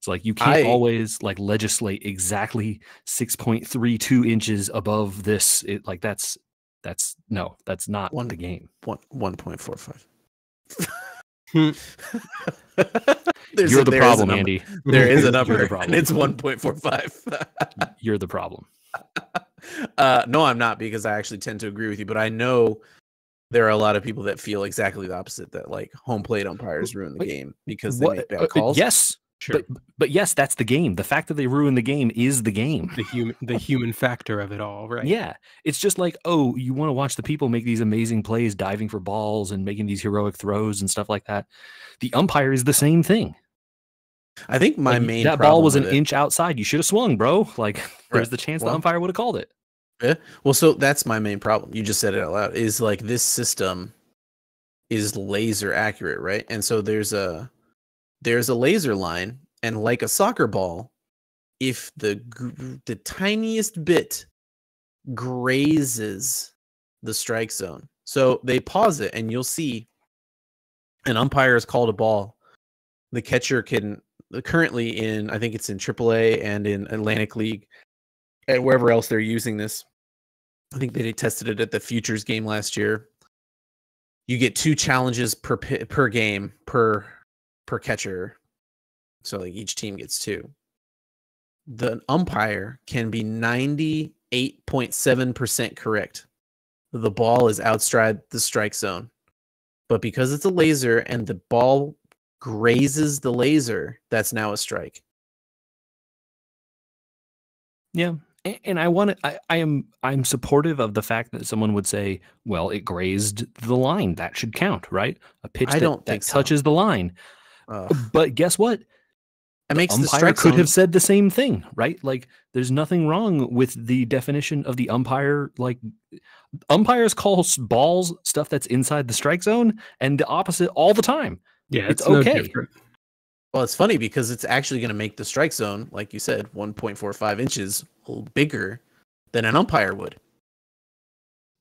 [SPEAKER 1] It's like you can't
[SPEAKER 3] I-
[SPEAKER 1] always like legislate exactly 6.32 inches above this. It like that's that's no, that's not
[SPEAKER 3] One-
[SPEAKER 1] the game.
[SPEAKER 3] One one point four five.
[SPEAKER 2] Hmm.
[SPEAKER 1] You're the problem, Andy.
[SPEAKER 3] There is a
[SPEAKER 1] You're the problem.
[SPEAKER 3] it's one point four five.
[SPEAKER 1] You're the problem.
[SPEAKER 3] uh, no, I'm not because I actually tend to agree with you, but I know there are a lot of people that feel exactly the opposite that like home plate umpires ruin the
[SPEAKER 1] Wait,
[SPEAKER 3] game because they
[SPEAKER 1] What-
[SPEAKER 3] make
[SPEAKER 1] uh,
[SPEAKER 3] bad calls.
[SPEAKER 1] yes,
[SPEAKER 2] Sure.
[SPEAKER 1] but but yes, that's the game. The fact that they ruin the game is the game.
[SPEAKER 2] the human the human factor of it all, right?
[SPEAKER 1] Yeah, it's just like, oh, you want to watch the people make these amazing plays, diving for balls and making these heroic throws and stuff like that. The umpire is the same thing.
[SPEAKER 3] I think my
[SPEAKER 1] Like,
[SPEAKER 3] main
[SPEAKER 1] that ball was an
[SPEAKER 3] it-
[SPEAKER 1] inch outside. You should have swung, bro. Like, there's
[SPEAKER 3] Right.
[SPEAKER 1] the chance
[SPEAKER 3] Well-
[SPEAKER 1] the umpire would have called it.
[SPEAKER 3] Yeah. Well, so that's my main problem. You just said it out loud. Is like this system is laser accurate, right? And so there's a there's a laser line, and like a soccer ball, if the the tiniest bit grazes the strike zone, so they pause it, and you'll see an umpire has called a ball. The catcher can currently in I think it's in AAA and in Atlantic League and wherever else they're using this. I think they tested it at the Futures game last year. You get two challenges per per game per per catcher, so like each team gets two. The umpire can be ninety eight point seven percent correct. The ball is outside the strike zone, but because it's a laser and the ball grazes the laser, that's now a strike.
[SPEAKER 1] Yeah. A- And I want to, I, I am, I'm supportive of the fact that someone would say, well, it grazed the line. That should count, right? A pitch
[SPEAKER 3] I
[SPEAKER 1] that,
[SPEAKER 3] don't
[SPEAKER 1] that
[SPEAKER 3] think so.
[SPEAKER 1] touches the line.
[SPEAKER 3] Ugh.
[SPEAKER 1] But guess what?
[SPEAKER 3] It makes the
[SPEAKER 1] umpire
[SPEAKER 3] strike
[SPEAKER 1] could
[SPEAKER 3] zone-
[SPEAKER 1] have said the same thing, right? Like, there's nothing wrong with the definition of the umpire. Like, umpires call balls stuff that's inside the strike zone, and the opposite all the time.
[SPEAKER 2] Yeah,
[SPEAKER 1] It's
[SPEAKER 2] it's,
[SPEAKER 1] okay.
[SPEAKER 2] different.
[SPEAKER 3] Well, it's funny because it's actually going to make the strike zone, like you said, 1.45 inches bigger than an umpire would.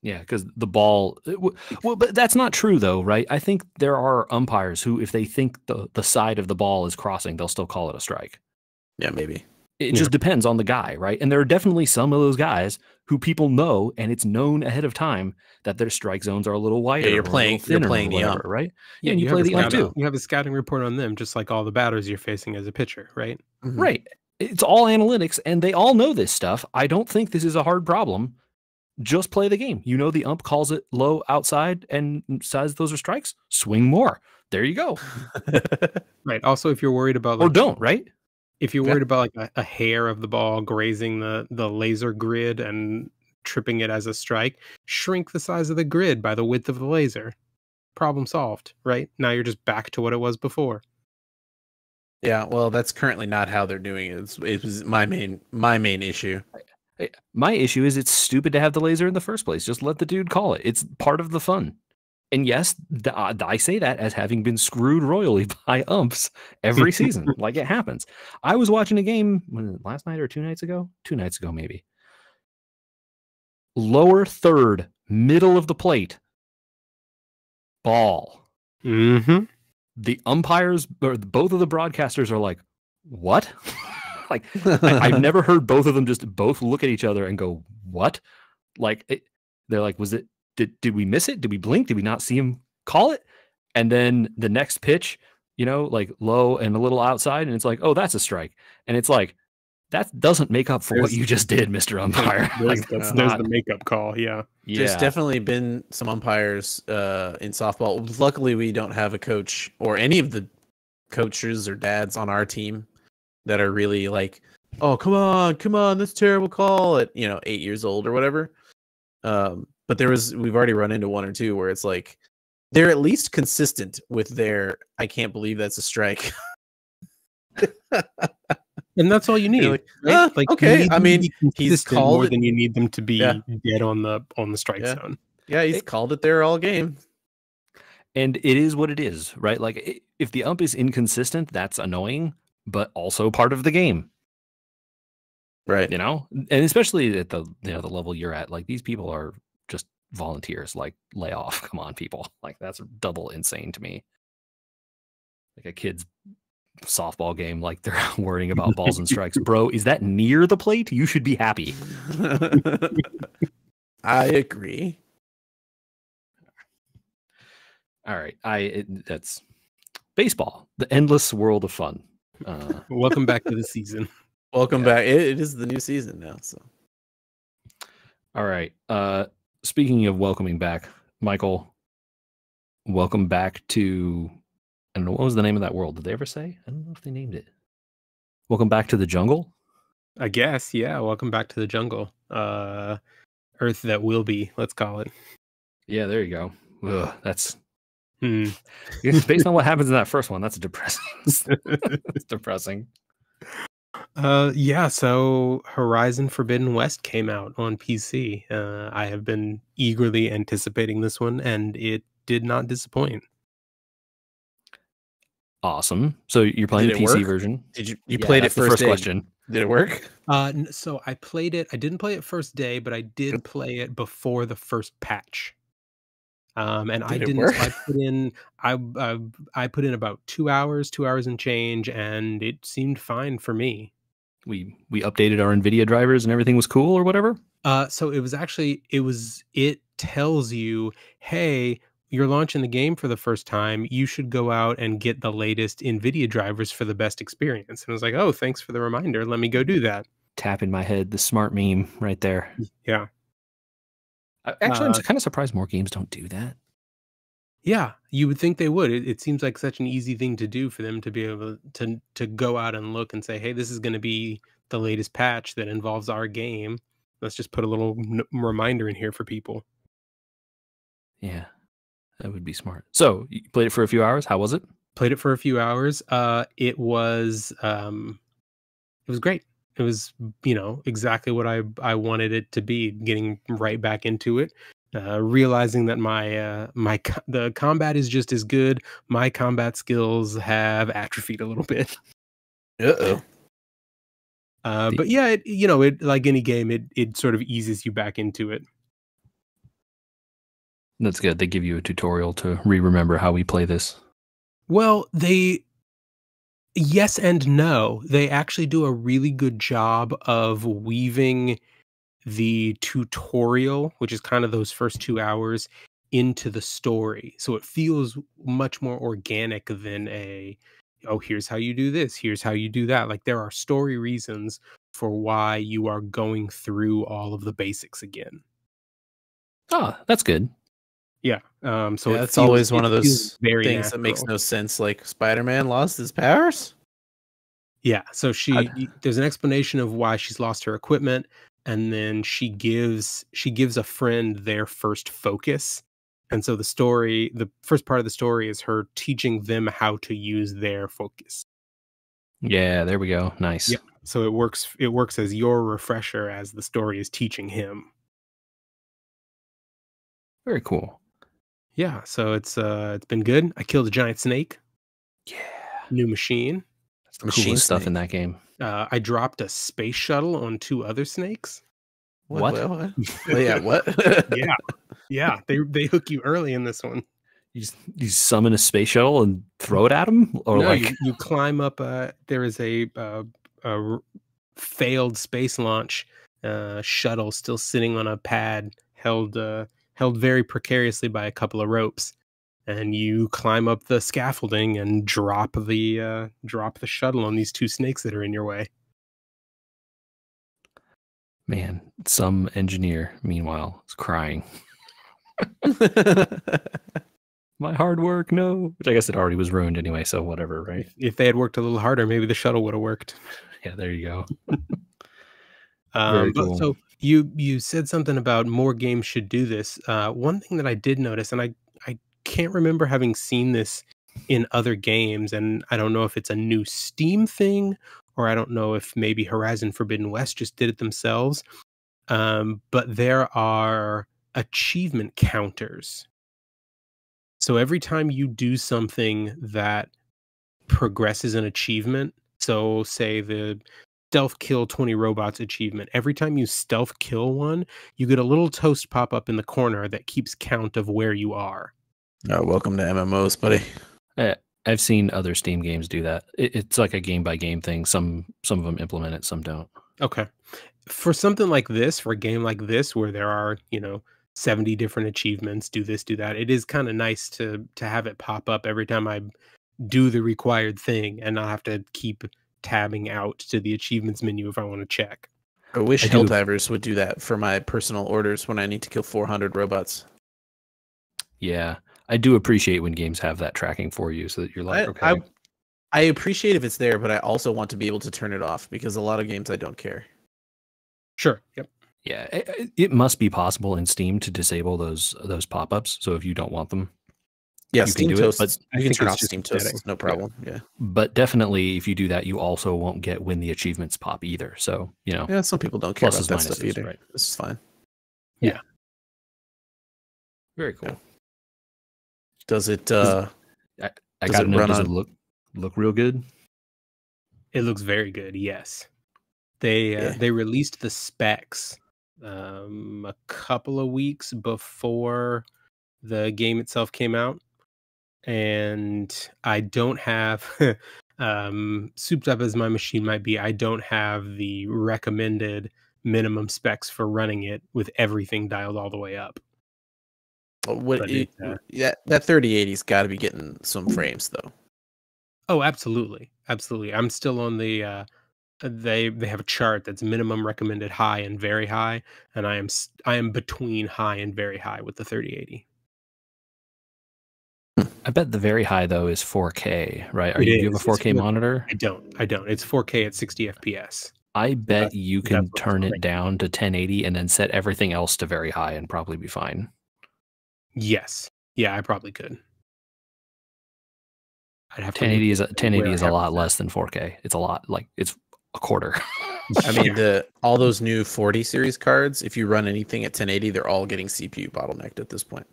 [SPEAKER 1] Yeah, because the ball. Well, but that's not true, though, right? I think there are umpires who, if they think the the side of the ball is crossing, they'll still call it a strike.
[SPEAKER 3] Yeah, maybe.
[SPEAKER 1] It
[SPEAKER 2] Yeah.
[SPEAKER 1] just depends on the guy, right? And there are definitely some of those guys who people know, and it's known ahead of time that their strike zones are a little wider.
[SPEAKER 3] you're
[SPEAKER 1] or a
[SPEAKER 3] playing- you're
[SPEAKER 1] thinner or
[SPEAKER 3] playing the ump.
[SPEAKER 1] right?
[SPEAKER 2] Yeah,
[SPEAKER 1] and you
[SPEAKER 2] have
[SPEAKER 1] play
[SPEAKER 2] a
[SPEAKER 1] the ump
[SPEAKER 2] scouting-
[SPEAKER 1] too.
[SPEAKER 2] You have a scouting report on them, just like all the batters you're facing as a pitcher, right?
[SPEAKER 3] Mhm.
[SPEAKER 1] Right. It's all analytics, and they all know this stuff. I don't think this is a hard problem. Just play the game. You know the ump calls it low outside and says those are strikes. Swing more. There you go.
[SPEAKER 2] Right. Also, if you're worried about
[SPEAKER 1] Or don't, right?
[SPEAKER 2] If you're worried about like a, a hair of the ball grazing the the laser grid and tripping it as a strike, shrink the size of the grid by the width of the laser. Problem solved, right? Now you're just back to what it was before.
[SPEAKER 3] Yeah, well, that's currently not how they're doing it. It's, it was my main my main issue.
[SPEAKER 1] My issue is it's stupid to have the laser in the first place. Just let the dude call it. It's part of the fun. And yes, th- uh, I say that as having been screwed royally by umps every season. like it happens. I was watching a game when last night or two nights ago, two nights ago maybe. Lower third, middle of the plate, ball.
[SPEAKER 2] Mm-hmm.
[SPEAKER 1] The umpires or both of the broadcasters are like, "What?" like I, I've never heard both of them just both look at each other and go, "What?" Like it, they're like, "Was it? Did did we miss it? Did we blink? Did we not see him call it?" And then the next pitch, you know, like low and a little outside, and it's like, "Oh, that's a strike." And it's like, that doesn't make up for what you just did, Mister Umpire.
[SPEAKER 2] There's,
[SPEAKER 1] like,
[SPEAKER 2] that's,
[SPEAKER 1] that's
[SPEAKER 2] there's
[SPEAKER 1] not.
[SPEAKER 2] the makeup call. Yeah.
[SPEAKER 1] yeah.
[SPEAKER 3] There's definitely been some umpires uh, in softball. Luckily, we don't have a coach or any of the coaches or dads on our team that are really like, "Oh, come on, come on, this terrible call." At you know, eight years old or whatever. Um, but there was we've already run into one or two where it's like they're at least consistent with their. I can't believe that's a strike.
[SPEAKER 2] And that's all you need.
[SPEAKER 3] Like,
[SPEAKER 2] right?
[SPEAKER 3] "Ah,
[SPEAKER 2] you
[SPEAKER 3] okay,
[SPEAKER 2] need
[SPEAKER 3] I mean, he's
[SPEAKER 2] consistent
[SPEAKER 3] called
[SPEAKER 2] more
[SPEAKER 3] it-
[SPEAKER 2] than you need them to be
[SPEAKER 3] Yeah.
[SPEAKER 2] dead on the on the strike
[SPEAKER 3] Yeah.
[SPEAKER 2] zone.
[SPEAKER 3] yeah, he's
[SPEAKER 1] It-
[SPEAKER 3] called it there all game.
[SPEAKER 1] and it is what it is, right? Like if the ump is inconsistent, that's annoying, but also part of the game.
[SPEAKER 3] Right.
[SPEAKER 1] you know and especially at the you know the level you're at like these people are just volunteers like lay off come on people like that's double insane to me like a kid's softball game like they're worrying about balls and strikes bro is that near the plate you should be happy
[SPEAKER 3] I agree.
[SPEAKER 1] all right i it, that's baseball the endless world of fun uh
[SPEAKER 2] Welcome back to the season.
[SPEAKER 3] Welcome
[SPEAKER 1] Yeah.
[SPEAKER 3] back. It, it is the new season now, so
[SPEAKER 1] All right. Uh speaking of welcoming back, Michael, welcome back to I don't know what was the name of that world. Did they ever say? I don't know if they named it. Welcome back to the jungle.
[SPEAKER 2] I guess, yeah. Welcome back to the jungle. Uh Earth that will be, let's call it.
[SPEAKER 1] Yeah, there you go. Ugh, that's
[SPEAKER 2] Hmm.
[SPEAKER 1] based on what happens in that first one. That's depressing. it's depressing.
[SPEAKER 2] Uh, yeah. So Horizon Forbidden West came out on PC. Uh, I have been eagerly anticipating this one, and it did not disappoint.
[SPEAKER 1] Awesome. So you're playing
[SPEAKER 3] Did
[SPEAKER 1] the PC
[SPEAKER 3] work?
[SPEAKER 1] version.
[SPEAKER 3] Did you you
[SPEAKER 1] Yeah,
[SPEAKER 3] played it
[SPEAKER 1] that's the
[SPEAKER 3] first,
[SPEAKER 1] first
[SPEAKER 3] day.
[SPEAKER 1] question.
[SPEAKER 3] Did it work?
[SPEAKER 2] Uh, so I played it. I didn't play it first day, but I did play it before the first patch. Um, and I
[SPEAKER 3] Did it
[SPEAKER 2] didn't. I put in. I, I I put in about two hours, two hours and change, and it seemed fine for me.
[SPEAKER 1] We we updated our NVIDIA drivers and everything was cool or whatever.
[SPEAKER 2] Uh, so it was actually it was it tells you, hey, you're launching the game for the first time. You should go out and get the latest NVIDIA drivers for the best experience. And I was like, oh, thanks for the reminder. Let me go do that.
[SPEAKER 1] Tap in my head, the smart meme right there.
[SPEAKER 2] Yeah,
[SPEAKER 1] Actually, I'm
[SPEAKER 2] Uh,
[SPEAKER 1] kind of surprised more games don't do that.
[SPEAKER 2] yeah. You would think they would. It, it seems like such an easy thing to do for them to be able to to go out and look and say, hey, this is going to be the latest patch that involves our game. Let's just put a little reminder in here for people.
[SPEAKER 1] Yeah, that would be smart. So you played it for a few hours. How was it?
[SPEAKER 2] played it for a few hours uh it was um it was great it was you know exactly what i i wanted it to be getting right back into it uh realizing that my uh my co- the combat is just as good my combat skills have atrophied a little bit
[SPEAKER 3] Uh oh.
[SPEAKER 2] uh but yeah it you know it like any game it it sort of eases you back into it
[SPEAKER 1] That's good. They give you a tutorial to re-remember how we play this.
[SPEAKER 2] Well, they yes and no. They actually do a really good job of weaving the tutorial, which is kind of those first 2 hours into the story. So it feels much more organic than a oh, here's how you do this, here's how you do that. Like there are story reasons for why you are going through all of the basics again.
[SPEAKER 1] Oh, that's good.
[SPEAKER 2] Yeah. Um so
[SPEAKER 3] So
[SPEAKER 2] it
[SPEAKER 3] that's
[SPEAKER 2] feels-
[SPEAKER 3] always one of those
[SPEAKER 2] very
[SPEAKER 3] things that makes no sense. Like Spider Man lost his powers.
[SPEAKER 2] Yeah, so she
[SPEAKER 1] I'd-
[SPEAKER 2] there's an explanation of why she's lost her equipment and then she gives she gives a friend their first focus. And so the story, the first part of the story is her teaching them how to use their focus.
[SPEAKER 1] Yeah, there we go. Nice.
[SPEAKER 2] Yeah. So it works it works as your refresher as the story is teaching him.
[SPEAKER 1] Very cool.
[SPEAKER 2] Yeah, so it's uh it's been good. I killed a giant snake,
[SPEAKER 1] Yeah.
[SPEAKER 2] new machine.
[SPEAKER 1] That's the
[SPEAKER 3] Machine
[SPEAKER 1] stuff
[SPEAKER 3] snake.
[SPEAKER 1] in that game.
[SPEAKER 2] Uh I dropped a space shuttle on two other snakes.
[SPEAKER 1] What?
[SPEAKER 3] What? what? Yeah. What?
[SPEAKER 2] Yeah. Yeah, they they hook you early in this one.
[SPEAKER 1] You, you summon a space shuttle and throw it at them or
[SPEAKER 2] no,
[SPEAKER 1] like
[SPEAKER 2] you, you climb up. Uh, there is a, a, a r- failed space launch uh, shuttle still sitting on a pad, held uh, held very precariously by a couple of ropes, and you climb up the scaffolding and drop the uh, drop the shuttle on these two snakes that are in your way.
[SPEAKER 1] man, some engineer. Meanwhile, is crying. My hard work, no. Which I guess it already was ruined anyway. So whatever, right?
[SPEAKER 2] If, if they had worked a little harder, maybe the shuttle would have worked.
[SPEAKER 1] Yeah, there you go.
[SPEAKER 2] Um, but
[SPEAKER 1] cool.
[SPEAKER 2] so you you said something about more games should do this. Uh, one thing that I did notice, and I I can't remember having seen this in other games, and I don't know if it's a new Steam thing or I don't know if maybe Horizon Forbidden West just did it themselves. Um, but there are achievement counters. So every time you do something that progresses an achievement, so say the stealth kill 20 robots achievement. Every time you stealth kill one, you get a little toast pop up in the corner that keeps count of where you are.
[SPEAKER 3] oh, welcome to MMOs, buddy.
[SPEAKER 1] I've seen other Steam games do that. It, it's like a game by game thing. Some some of them implement it, some don't.
[SPEAKER 2] Okay. For something like this, for a game like this where there are, you know, 70 different achievements, do this, do that. It is kind of nice to to have it pop up every time I do the required thing and not have to keep tabbing out to the achievements menu if I want to check.
[SPEAKER 3] I wish
[SPEAKER 1] I do-
[SPEAKER 3] Helldivers would do that for my personal orders when I need to kill 400 robots.
[SPEAKER 1] Yeah, I do appreciate when games have that tracking for you, so that you're like,
[SPEAKER 3] I-
[SPEAKER 1] okay,
[SPEAKER 3] I, I appreciate if it's there, but I also want to be able to turn it off because a lot of games I don't care.
[SPEAKER 2] Sure. Yep.
[SPEAKER 1] yeah, it, it- it must be possible in Steam to disable those those pop ups. So if you don't want them,
[SPEAKER 3] Yeah,
[SPEAKER 1] You can
[SPEAKER 3] Steam
[SPEAKER 1] do it, but
[SPEAKER 2] I
[SPEAKER 3] you can
[SPEAKER 2] think
[SPEAKER 3] turn
[SPEAKER 2] it's
[SPEAKER 3] off Steam Toast.
[SPEAKER 2] setting.
[SPEAKER 3] No problem. Yeah.
[SPEAKER 1] but definitely if you do that, you also won't get when the achievements pop either. So you know,
[SPEAKER 3] yeah, Some people don't care
[SPEAKER 1] Pluses,
[SPEAKER 3] about that stuff either.
[SPEAKER 1] right.
[SPEAKER 3] This is fine. Yeah.
[SPEAKER 1] Very cool.
[SPEAKER 3] Yeah. Does it? uh
[SPEAKER 1] I
[SPEAKER 3] Does
[SPEAKER 1] got
[SPEAKER 3] it
[SPEAKER 1] know,
[SPEAKER 3] run
[SPEAKER 1] does it look look real good?
[SPEAKER 2] It looks very good. Yes. They uh, they released the specs um, a couple of weeks before the game itself came out, and I don't have. um, souped up as my machine might be, I don't have the recommended minimum specs for running it with everything dialed all the way up.
[SPEAKER 3] What? You-
[SPEAKER 2] it, uh,
[SPEAKER 3] yeah, that 3080's got to be getting some frames though.
[SPEAKER 2] Oh, absolutely, absolutely. I'm still on the. Uh, they they have a chart that's minimum recommended high and very high, and I am I am between high and very high with the 3080.
[SPEAKER 1] I bet the very high though is 4K, right? Are you, do you have a 4K
[SPEAKER 2] four-
[SPEAKER 1] monitor?
[SPEAKER 2] I don't, I don't. It's 4K at 60 FPS.
[SPEAKER 1] I bet
[SPEAKER 2] That's-
[SPEAKER 1] you can turn it down to 1080 and then set everything else to very high and probably be fine.
[SPEAKER 2] Yes, yeah, I probably could. I'd have to look
[SPEAKER 1] 1080 is a, 1080
[SPEAKER 2] where
[SPEAKER 1] is
[SPEAKER 2] I
[SPEAKER 1] a
[SPEAKER 2] have
[SPEAKER 1] lot
[SPEAKER 2] it.
[SPEAKER 1] less than 4K. It's a lot like it's a quarter.
[SPEAKER 3] I mean, the all those new 40 series cards. If you run anything at 1080, they're all getting CPU bottlenecked at this point.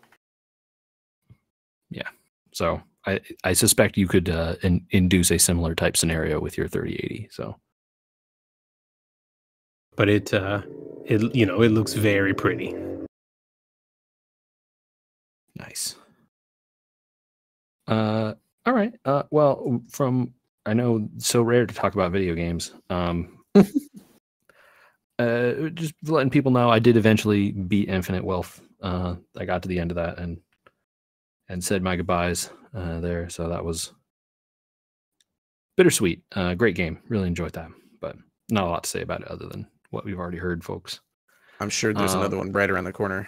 [SPEAKER 1] So I I suspect you could uh, in, induce a similar type scenario with your 3080. So
[SPEAKER 2] but it uh, it you know it looks very pretty.
[SPEAKER 1] nice. Uh, all right. Uh, well, from I know it's so rare to talk about video games. Um, uh, just letting people know I did eventually beat Infinite Wealth. Uh, I got to the end of that and and said my goodbyes uh, there. So that was bittersweet. Uh, great game. Really enjoyed that, but not a lot to say about it other than what we've already heard, folks.
[SPEAKER 3] I'm sure there's
[SPEAKER 1] Um,
[SPEAKER 3] another one right around the corner.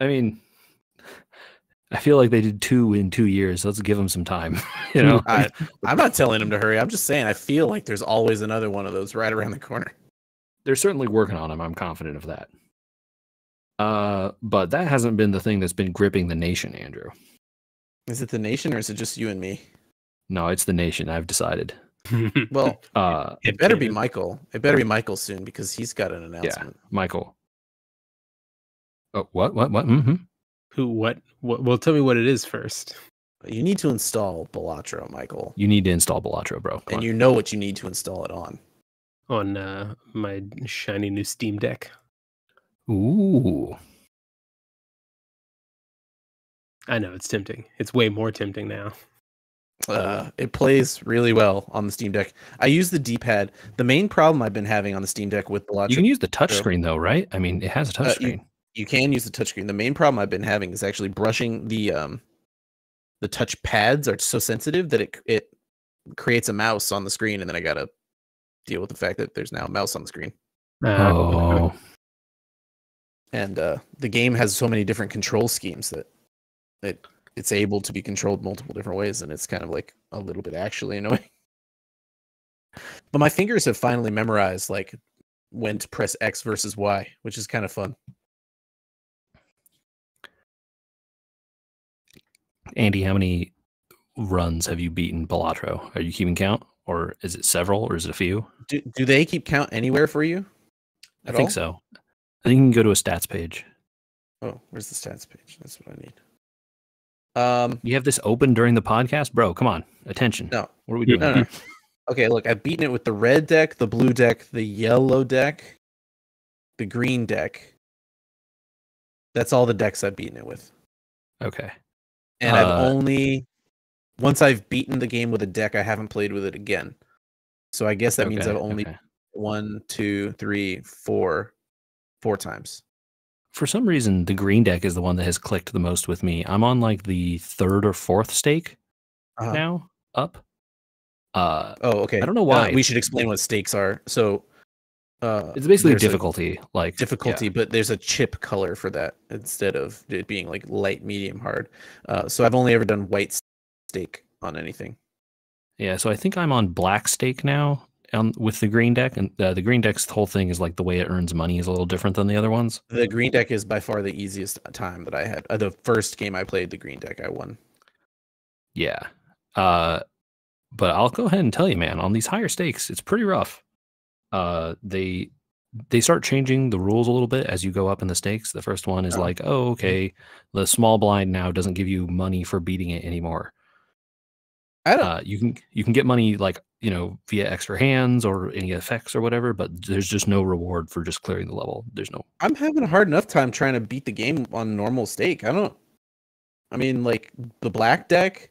[SPEAKER 1] I mean, I feel like they did two in two years. Let's give them some time. you know,
[SPEAKER 3] I, I'm not telling them to hurry. I'm just saying I feel like there's always another one of those right around the corner.
[SPEAKER 1] they're certainly working on them. I'm confident of that. Uh, but that hasn't been the thing that's been gripping the nation, Andrew.
[SPEAKER 3] Is it the nation or is it just you and me?
[SPEAKER 1] No, it's the nation. I've decided.
[SPEAKER 3] Well,
[SPEAKER 1] Uh,
[SPEAKER 3] it better be Michael. It better be Michael soon because he's got an announcement.
[SPEAKER 1] Yeah, Michael. Oh, what? What? What? hmm
[SPEAKER 2] Who? What? What? Well, tell me what it is first.
[SPEAKER 3] You need to install Balatro, Michael.
[SPEAKER 1] You need to install Balatro, bro. Come
[SPEAKER 3] And
[SPEAKER 1] on.
[SPEAKER 3] you know what you need to install it on.
[SPEAKER 2] on uh, my shiny new Steam Deck.
[SPEAKER 1] Ooh.
[SPEAKER 2] I know it's tempting. It's way more tempting now.
[SPEAKER 3] Uh, it plays really well on the Steam Deck. I use the D-pad. The main problem I've been having on the Steam Deck with Balatro,
[SPEAKER 1] You can use the touchscreen though, right? I mean, it has a
[SPEAKER 3] Uh, you- you can use the touchscreen. The main problem I've been having is actually brushing the um the touch pads are so sensitive that it it creates a mouse on the screen, and then I gotta deal with the fact that there's now a mouse on the screen.
[SPEAKER 2] Uh,
[SPEAKER 1] oh,
[SPEAKER 3] And uh, the game has so many different control schemes that it it's able to be controlled multiple different ways, and it's kind of like a little bit actually annoying. But my fingers have finally memorized like when to press X versus Y, which is kind of fun.
[SPEAKER 1] Andy, how many runs have you beaten Balatro? Are you keeping count, or is it several, or is it a few?
[SPEAKER 3] Do do they keep count anywhere for you?
[SPEAKER 1] I think
[SPEAKER 3] all?
[SPEAKER 1] so. I think you can go to a stats page.
[SPEAKER 3] Oh, where's the stats page? That's what I need. Um,
[SPEAKER 1] You have this open during the podcast, bro. Come on, attention.
[SPEAKER 3] no,
[SPEAKER 1] What are we doing?
[SPEAKER 3] no, no. Okay, look, I've beaten it with the red deck, the blue deck, the yellow deck, the green deck. That's all the decks I've beaten it with.
[SPEAKER 1] Okay.
[SPEAKER 3] And I've
[SPEAKER 1] Uh,
[SPEAKER 3] only once I've beaten the game with a deck, I haven't played with it again. So I guess that means I've only
[SPEAKER 1] okay.
[SPEAKER 3] one, two, three, four, four times.
[SPEAKER 1] For some reason, the green deck is the one that has clicked the most with me. I'm on like the third or fourth stake
[SPEAKER 3] Uh-huh.
[SPEAKER 1] now, up. Uh,
[SPEAKER 3] Oh, okay.
[SPEAKER 1] I don't know
[SPEAKER 3] Uh,
[SPEAKER 1] why.
[SPEAKER 3] we should explain what stakes are. So Uh,
[SPEAKER 1] It's basically difficulty. like yeah.
[SPEAKER 3] difficulty, but there's a chip color for that instead of it being like light, medium, hard. Uh, so I've only ever done white stake on anything.
[SPEAKER 1] Yeah, so I think I'm on black stake now um, with the green deck, and uh, the green deck's whole thing is like the way it earns money is a little different than the other ones.
[SPEAKER 3] The green deck is by far the easiest time that I had. Uh, the first game I played the green deck, I won.
[SPEAKER 1] Yeah, uh, but I'll go ahead and tell you, man, on these higher stakes, it's pretty rough. Uh, they they start changing the rules a little bit as you go up in the stakes. The first one is
[SPEAKER 3] Oh.
[SPEAKER 1] like, oh, okay, the small blind now doesn't give you money for beating it anymore.
[SPEAKER 3] I don't.
[SPEAKER 1] Uh, you can you can get money like you know via extra hands or any effects or whatever, but there's just no reward for just clearing the level. There's no
[SPEAKER 3] I'm having a hard enough time trying to beat the game on normal stake. I don't. I mean, like the black deck,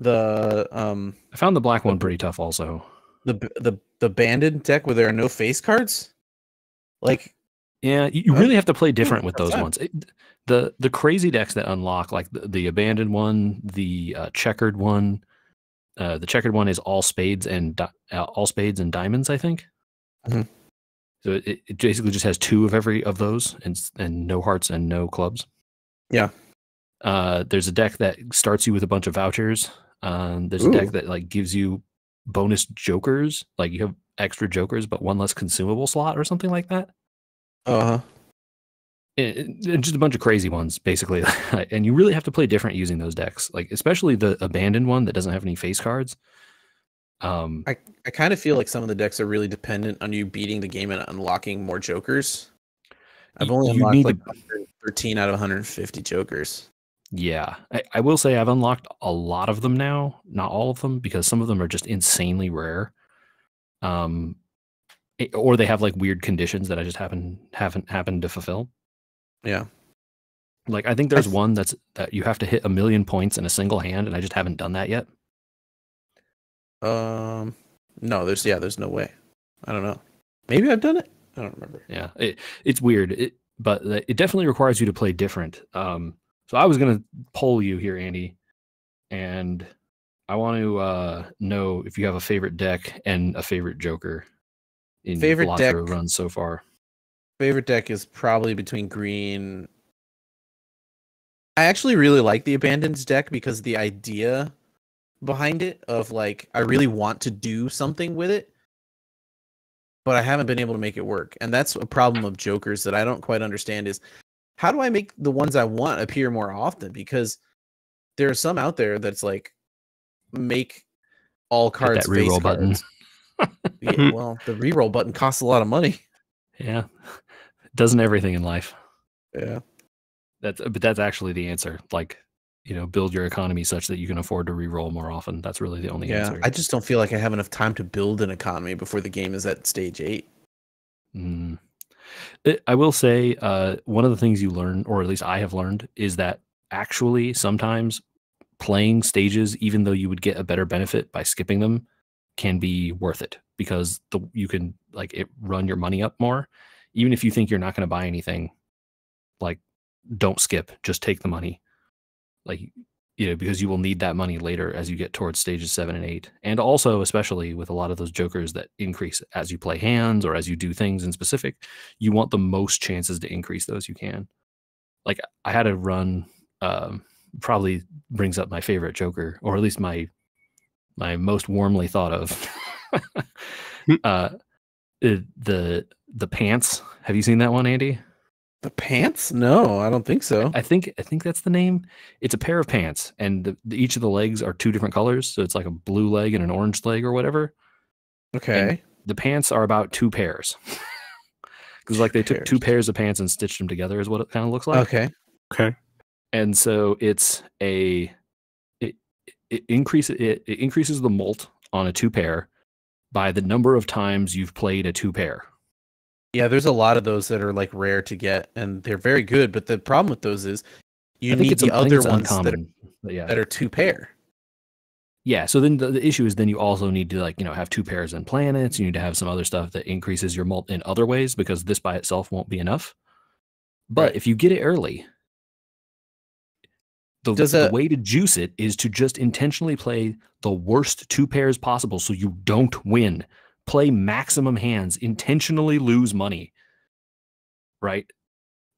[SPEAKER 3] the um,
[SPEAKER 1] I found the black one pretty tough also.
[SPEAKER 3] the the the banded deck where there are no face cards. Like,
[SPEAKER 1] Yeah, you, you really have to play different with those
[SPEAKER 3] time.
[SPEAKER 1] ones. It, the the crazy decks that unlock, like the, the abandoned one, the uh, checkered one. Uh, the checkered one is all spades and di- uh, all spades and diamonds, I think.
[SPEAKER 3] Mhm.
[SPEAKER 1] So it, it basically just has two of every of those, and and no hearts and no clubs.
[SPEAKER 3] Yeah.
[SPEAKER 1] Uh, there's a deck that starts you with a bunch of vouchers. Um, there's a deck that like gives you bonus jokers, like you have extra jokers, but one less consumable slot or something like that.
[SPEAKER 3] uh,
[SPEAKER 1] it, it- it- just a bunch of crazy ones basically. And you really have to play different using those decks like especially the abandoned one that doesn't have any face cards. Um
[SPEAKER 3] I I kind of feel like some of the decks are really dependent on you beating the game and unlocking more jokers. I've only unlocked
[SPEAKER 1] need
[SPEAKER 3] like
[SPEAKER 1] to-
[SPEAKER 3] 113 out of 150 jokers.
[SPEAKER 1] yeah. I, I will say i've unlocked a lot of them now not all of them because some of them are just insanely rare. Um it- or they have like weird conditions that i just happen haven't happened to fulfill
[SPEAKER 3] Yeah.
[SPEAKER 1] like i think there's
[SPEAKER 3] th-
[SPEAKER 1] one that's that you have to hit a million points in a single hand and i just haven't done that yet
[SPEAKER 3] Um. No, there's yeah, there's no way. I don't know. Maybe I've done it. I don't remember.
[SPEAKER 1] yeah it, it's weird it, but it definitely requires you to play different um so i was going to poll you here andy and i want to uh know if you have a favorite deck and a favorite joker in
[SPEAKER 3] Favorite deck-
[SPEAKER 1] runs so far
[SPEAKER 3] Favorite deck is probably between green. I actually really like the abandoned deck because the idea behind it of like I really want to do something with it, but I haven't been able to make it work. And that's a problem of jokers that I don't quite understand is how do I make the ones I want appear more often? Because there are some out there that's like make all
[SPEAKER 1] Hit
[SPEAKER 3] cards
[SPEAKER 1] that reroll
[SPEAKER 3] face
[SPEAKER 1] button.
[SPEAKER 3] Yeah, well, the reroll button costs a lot of money.
[SPEAKER 1] yeah doesn't everything in life
[SPEAKER 3] Yeah.
[SPEAKER 1] that's but that's actually the answer like you know build your economy such that you can afford to re-roll more often that's really the only
[SPEAKER 3] Yeah,
[SPEAKER 1] answer
[SPEAKER 3] I just don't feel like I have enough time to build an economy before the game is at stage eight.
[SPEAKER 1] Mm. It- I will say, uh, one of the things you learn, or at least I have learned, is that actually sometimes playing stages, even though you would get a better benefit by skipping them, can be worth it because the you can like it run your money up more, even if you think you're not going to buy anything. Like, don't skip; just take the money. Like, you know, because you will need that money later as you get towards stages seven and eight, and also especially with a lot of those jokers that increase as you play hands or as you do things in specific you want the most chances to increase those you can. Like I had a run, um, probably brings up my favorite Joker, or at least my my most warmly thought of. uh, the the pants. Have you seen that one, Andy?
[SPEAKER 3] The pants? No, I don't think so.
[SPEAKER 1] I think I think that's the name. It's a pair of pants, and the, the- each of the legs are two different colors. So it's like a blue leg and an orange leg, or whatever.
[SPEAKER 3] Okay.
[SPEAKER 1] The pants are about two pairs. Because like they took two
[SPEAKER 3] Pairs.
[SPEAKER 1] pairs of pants and stitched them together, is what it kind of looks like.
[SPEAKER 3] Okay.
[SPEAKER 2] Okay.
[SPEAKER 1] and so it's a it it increases it, it increases the mult on a two pair by the number of times you've played a two pair.
[SPEAKER 3] Yeah, there's a lot of those that are like rare to get, and they're very good. But the problem with those is you need the other ones that are,
[SPEAKER 1] yeah,
[SPEAKER 3] that are two pair.
[SPEAKER 1] yeah. So then the, the issue is then you also need to like you know have two pairs in planets. You need to have some other stuff that increases your mult in other ways because this by itself won't be enough. But
[SPEAKER 3] Right.
[SPEAKER 1] if you get it early, the,
[SPEAKER 3] Does
[SPEAKER 1] the
[SPEAKER 3] a-
[SPEAKER 1] way to juice it is to just intentionally play the worst two pairs possible so you don't win play maximum hands, intentionally lose money, right?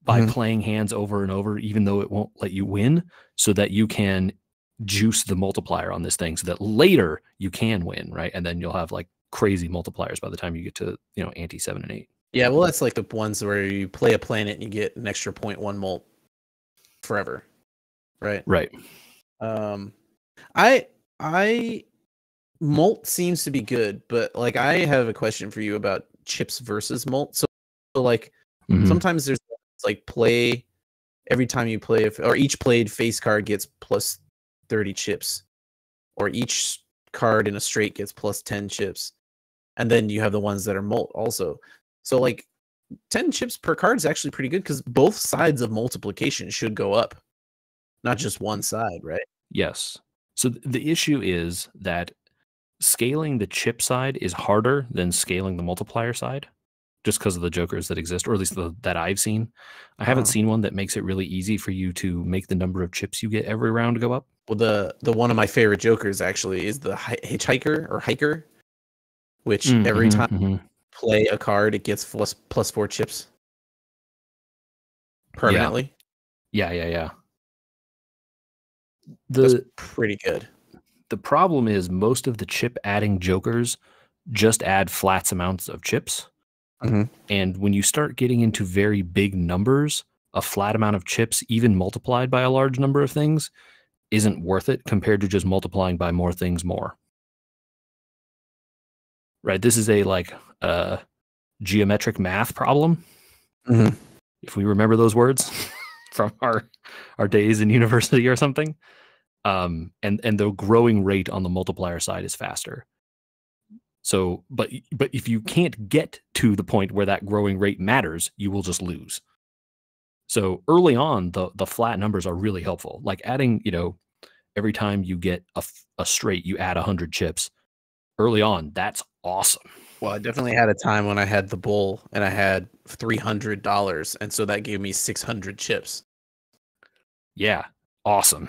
[SPEAKER 1] By
[SPEAKER 3] Mhm.
[SPEAKER 1] playing hands over and over, even though it won't let you win, so that you can juice the multiplier on this thing so that later you can win, right? And then you'll have like crazy multipliers by the time you get to, you know, ante seven and eight.
[SPEAKER 3] Yeah, well, that's like the ones where you play a planet and you get an extra 0.1 mult forever, right?
[SPEAKER 1] Right.
[SPEAKER 3] Um, I I mult seems to be good, but like I have a question for you about chips versus mult. So, so like
[SPEAKER 1] Mhm.
[SPEAKER 3] sometimes there's like play every time you play if- or each played face card gets plus 30 chips or each card in a straight gets plus 10 chips and then you have the ones that are mult also so like 10 chips per card is actually pretty good because both sides of multiplication should go up not just one side right
[SPEAKER 1] Yes. So th- the issue is that scaling the chip side is harder than scaling the multiplier side just because of the jokers that exist, or at least the, that I've seen. I haven't
[SPEAKER 3] Uh-huh.
[SPEAKER 1] seen one that makes it really easy for you to make the number of chips you get every round go up.
[SPEAKER 3] well the the one of my favorite jokers actually is the hi- hitchhiker or hiker which
[SPEAKER 1] Mm,
[SPEAKER 3] every
[SPEAKER 1] mhm,
[SPEAKER 3] time
[SPEAKER 1] mhm.
[SPEAKER 3] play a card it gets plus plus four chips permanently
[SPEAKER 1] Yeah, yeah, yeah.
[SPEAKER 3] that's
[SPEAKER 1] The
[SPEAKER 3] pretty good
[SPEAKER 1] the problem is most of the chip adding jokers just add flats amounts of chips.
[SPEAKER 3] Mhm.
[SPEAKER 1] And when you start getting into very big numbers, a flat amount of chips, even multiplied by a large number of things, isn't worth it compared to just multiplying by more things more. Right? This is a like uh geometric math problem.
[SPEAKER 3] Mhm.
[SPEAKER 1] If we remember those words from our our days in university or something um, and and the growing rate on the multiplier side is faster. So, but but if you can't get to the point where that growing rate matters, you will just lose. So early on, the the flat numbers are really helpful. Like adding, you know, every time you get a, a straight, you add hundred chips. Early on, that's awesome.
[SPEAKER 3] Well, I definitely had a time when I had the bull and I had three hundred dollars, and so that gave me six hundred chips.
[SPEAKER 1] Yeah, awesome.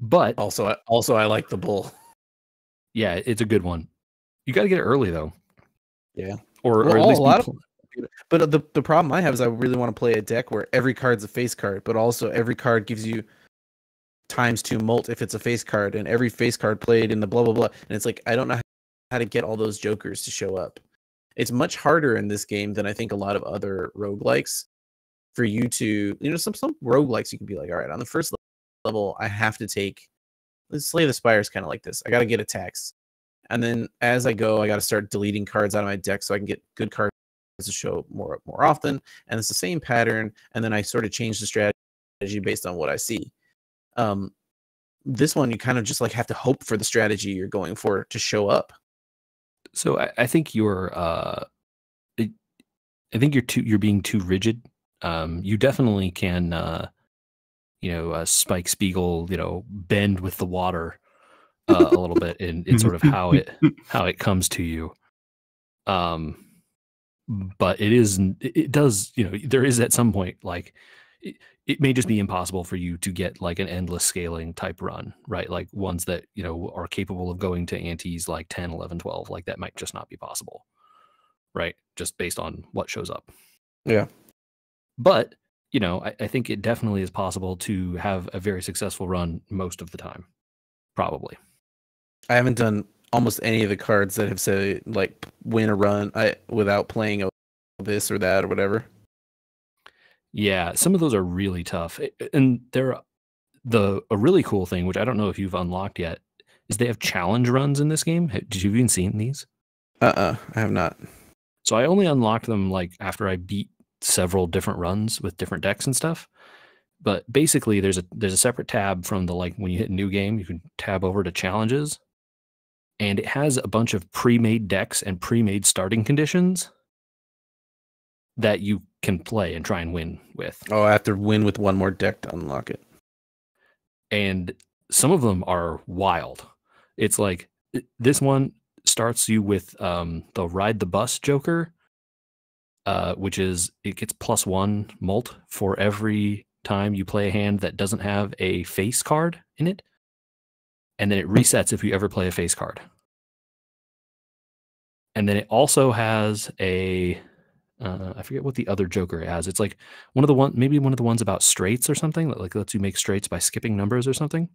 [SPEAKER 1] But
[SPEAKER 3] also, I, also I like the bull.
[SPEAKER 1] yeah, it's a good one. You got to get it early though.
[SPEAKER 3] Yeah.
[SPEAKER 1] Or,
[SPEAKER 3] Well,
[SPEAKER 1] or at least
[SPEAKER 3] a lot of But uh, the the problem I have is I really want to play a deck where every card's a face card, but also every card gives you times two mult if it's a face card, and every face card played in the blah blah blah. And it's like I don't know how to get all those jokers to show up. It's much harder in this game than I think a lot of other roguelikes for you to you know some some roguelikes you can be like, all right, on the first level, I have to take Slay the Spire is kind of like this. I gotta get attacks. And then as I go, I gotta start deleting cards out of my deck so I can get good cards to show more more often. And it's the same pattern. And then I sort of change the strategy based on what I see. Um this one you kind of just like have to hope for the strategy you're going for to show up.
[SPEAKER 1] So I, I think you're uh I think you're too you're being too rigid. Um you definitely can uh you know uh, Spike Spiegel, you know, bend with the water uh, a little bit in, in sort of how it how it comes to you. Um but it is it does, you know, there is at some point like it, it may just be impossible for you to get like an endless scaling type run, right? Like ones that, you know, are capable of going to antes like 10, 11, 12, like that might just not be possible. Right? Just based on what shows up.
[SPEAKER 3] Yeah.
[SPEAKER 1] But, you know, I, I think it definitely is possible to have a very successful run most of the time. Probably.
[SPEAKER 3] I haven't done almost any of the cards that have said like win a run I without playing a this or that or whatever.
[SPEAKER 1] Yeah, some of those are really tough. And they're the a really cool thing, which I don't know if you've unlocked yet, is they have challenge runs in this game. Did you even seen these?
[SPEAKER 3] Uh-uh, I have not.
[SPEAKER 1] So I only unlocked them like after I beat several different runs with different decks and stuff. But basically there's a there's a separate tab from the like when you hit new game, you can tab over to challenges. And it has a bunch of pre-made decks and pre-made starting conditions that you can play and try and win with.
[SPEAKER 3] Oh, I have to win with one more deck to unlock it.
[SPEAKER 1] and some of them are wild. It's like this one starts you with um, the ride the bus Joker, uh, which is it gets plus one mult for every time you play a hand that doesn't have a face card in it, and then it resets if you ever play a face card. and then it also has a uh, I forget what the other Joker has. It's like one of the one maybe one of the ones about straights or something that like lets you make straights by skipping numbers or something.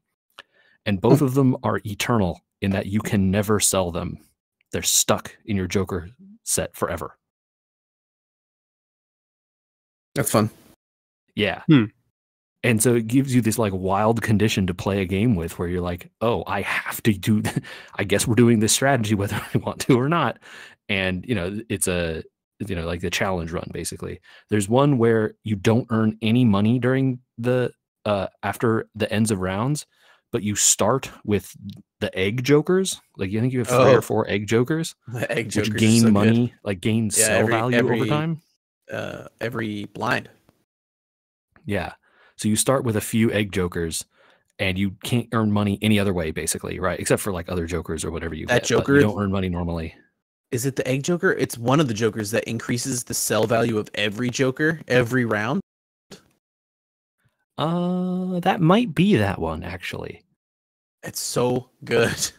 [SPEAKER 1] And both of them are eternal in that you can never sell them. They're stuck in your Joker set forever.
[SPEAKER 3] That's fun.
[SPEAKER 1] Yeah.
[SPEAKER 2] Hmm.
[SPEAKER 1] And so it gives you this like wild condition to play a game with where you're like, oh, I have to do, I guess we're doing this strategy whether I want to or not. And, you know, it's a, you know, like the challenge run basically. There's one where you don't earn any money during the, uh, after the ends of rounds, but you start with the egg jokers. Like you think you have three
[SPEAKER 3] Oh.
[SPEAKER 1] or four egg jokers,
[SPEAKER 3] The egg jokers are
[SPEAKER 1] gain
[SPEAKER 3] so good.
[SPEAKER 1] money, like gain
[SPEAKER 3] Yeah,
[SPEAKER 1] sell
[SPEAKER 3] every-
[SPEAKER 1] value over time.
[SPEAKER 3] Uh, every blind.
[SPEAKER 1] Yeah. So you start with a few egg jokers and you can't earn money any other way, basically, right? Except for like other jokers or whatever you
[SPEAKER 3] that
[SPEAKER 1] get,
[SPEAKER 3] joker
[SPEAKER 1] you don't earn money normally.
[SPEAKER 3] Is it the egg joker? It's one of the jokers that increases the sell value of every joker every round.
[SPEAKER 1] Uh that might be that one, actually.
[SPEAKER 3] It's so good.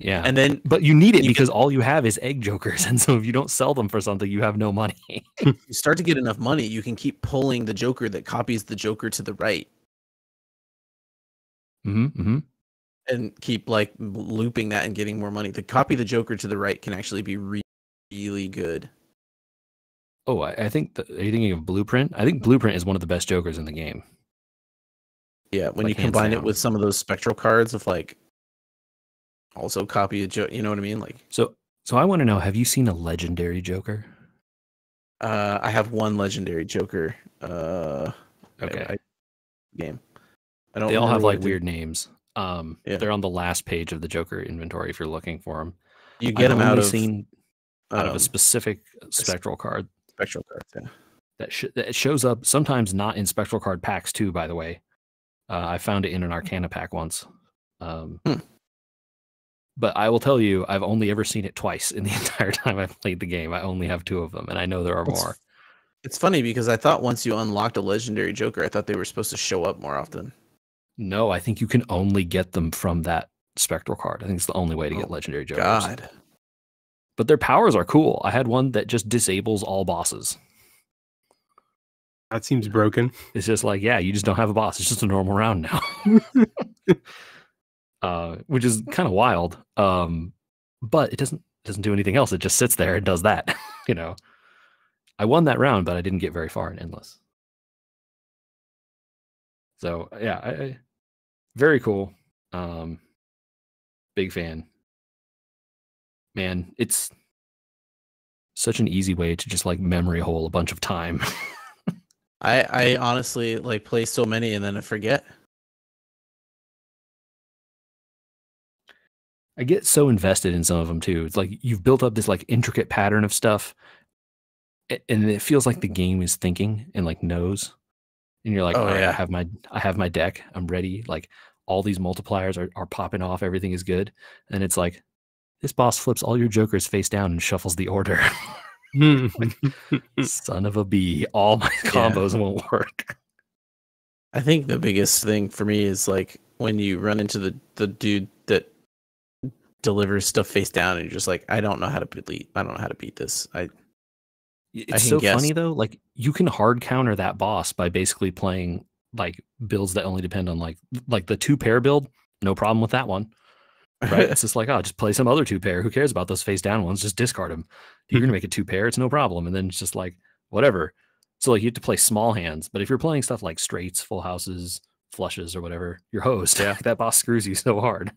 [SPEAKER 1] Yeah.
[SPEAKER 3] And then
[SPEAKER 1] but you need it
[SPEAKER 3] you
[SPEAKER 1] because all you have is egg jokers. And so if you don't sell them for something, you have no money.
[SPEAKER 3] you start to get enough money, you can keep pulling the joker that copies the joker to the right
[SPEAKER 1] hmm hmm
[SPEAKER 3] and keep like looping that and getting more money. The copy the joker to the right can actually be re- really good.
[SPEAKER 1] Oh, I, I think the, are you thinking of Blueprint? I think Blueprint is one of the best jokers in the game.
[SPEAKER 3] Yeah, when
[SPEAKER 1] Like,
[SPEAKER 3] you combine it with some of those spectral cards of like also copy a joke, you know what I mean? Like
[SPEAKER 1] So so I want to know, have you seen a legendary joker?
[SPEAKER 3] uh I have one legendary joker uh
[SPEAKER 1] Okay.
[SPEAKER 3] I- game. I don't
[SPEAKER 1] They all have like weird names. Um
[SPEAKER 3] Yeah.
[SPEAKER 1] they're on the last page of the Joker inventory if you're looking for them.
[SPEAKER 3] You get them out of
[SPEAKER 1] seen out of
[SPEAKER 3] um,
[SPEAKER 1] a specific spectral card
[SPEAKER 3] spectral card, Yeah.
[SPEAKER 1] that, sh- that shows up sometimes not in spectral card packs too. By the way, uh, I found it in an Arcana pack once. Um,
[SPEAKER 3] Hmm.
[SPEAKER 1] But I will tell you, I've only ever seen it twice in the entire time I've played the game. I only have two of them, and I know there are
[SPEAKER 3] What's
[SPEAKER 1] more.
[SPEAKER 3] It's funny because I thought once you unlocked a legendary Joker, I thought they were supposed to show up more often.
[SPEAKER 1] No, I think you can only get them from that spectral card. I think it's the only way to get
[SPEAKER 3] Oh,
[SPEAKER 1] legendary jokers.
[SPEAKER 3] God,
[SPEAKER 1] But their powers are cool. I had one that just disables all bosses.
[SPEAKER 2] That seems broken.
[SPEAKER 1] It's just like, yeah, you just don't have a boss. It's just a normal round now. uh, which is kind of wild. Um, but it doesn't doesn't do anything else. It just sits there and does that. you know, I won that round, but I didn't get very far in endless. So yeah, I, I, very cool. Um, big fan. Man, it's such an easy way to just like memory hole a bunch of time.
[SPEAKER 3] I I honestly like play so many and then I forget.
[SPEAKER 1] I get so invested in some of them too. It's like you've built up this like intricate pattern of stuff, and it feels like the game is thinking and like knows. And you're like,
[SPEAKER 3] Oh,
[SPEAKER 1] "All right, I have my I have my deck. I'm ready. Like all these multipliers are, are popping off. Everything is good. And it's like this boss flips all your jokers face down and shuffles the order.
[SPEAKER 2] Hmm.
[SPEAKER 1] Son of a bee. All my combos won't work.
[SPEAKER 3] I think the biggest thing for me is like when you run into the the dude delivers stuff face down and you're just like, I don't know how to beat I don't know how to beat this. I
[SPEAKER 1] It's so
[SPEAKER 3] guess.
[SPEAKER 1] funny though. Like you can hard counter that boss by basically playing like builds that only depend on like like the two pair build. No problem with that one, right? it's just like oh, just play some other two pair. Who cares about those face down ones? Just discard them. You're gonna make a two pair. It's no problem. And then it's just like whatever. So like you have to play small hands. But if you're playing stuff like straights, full houses, flushes, or whatever, your host.
[SPEAKER 3] Yeah.
[SPEAKER 1] that boss screws you so hard.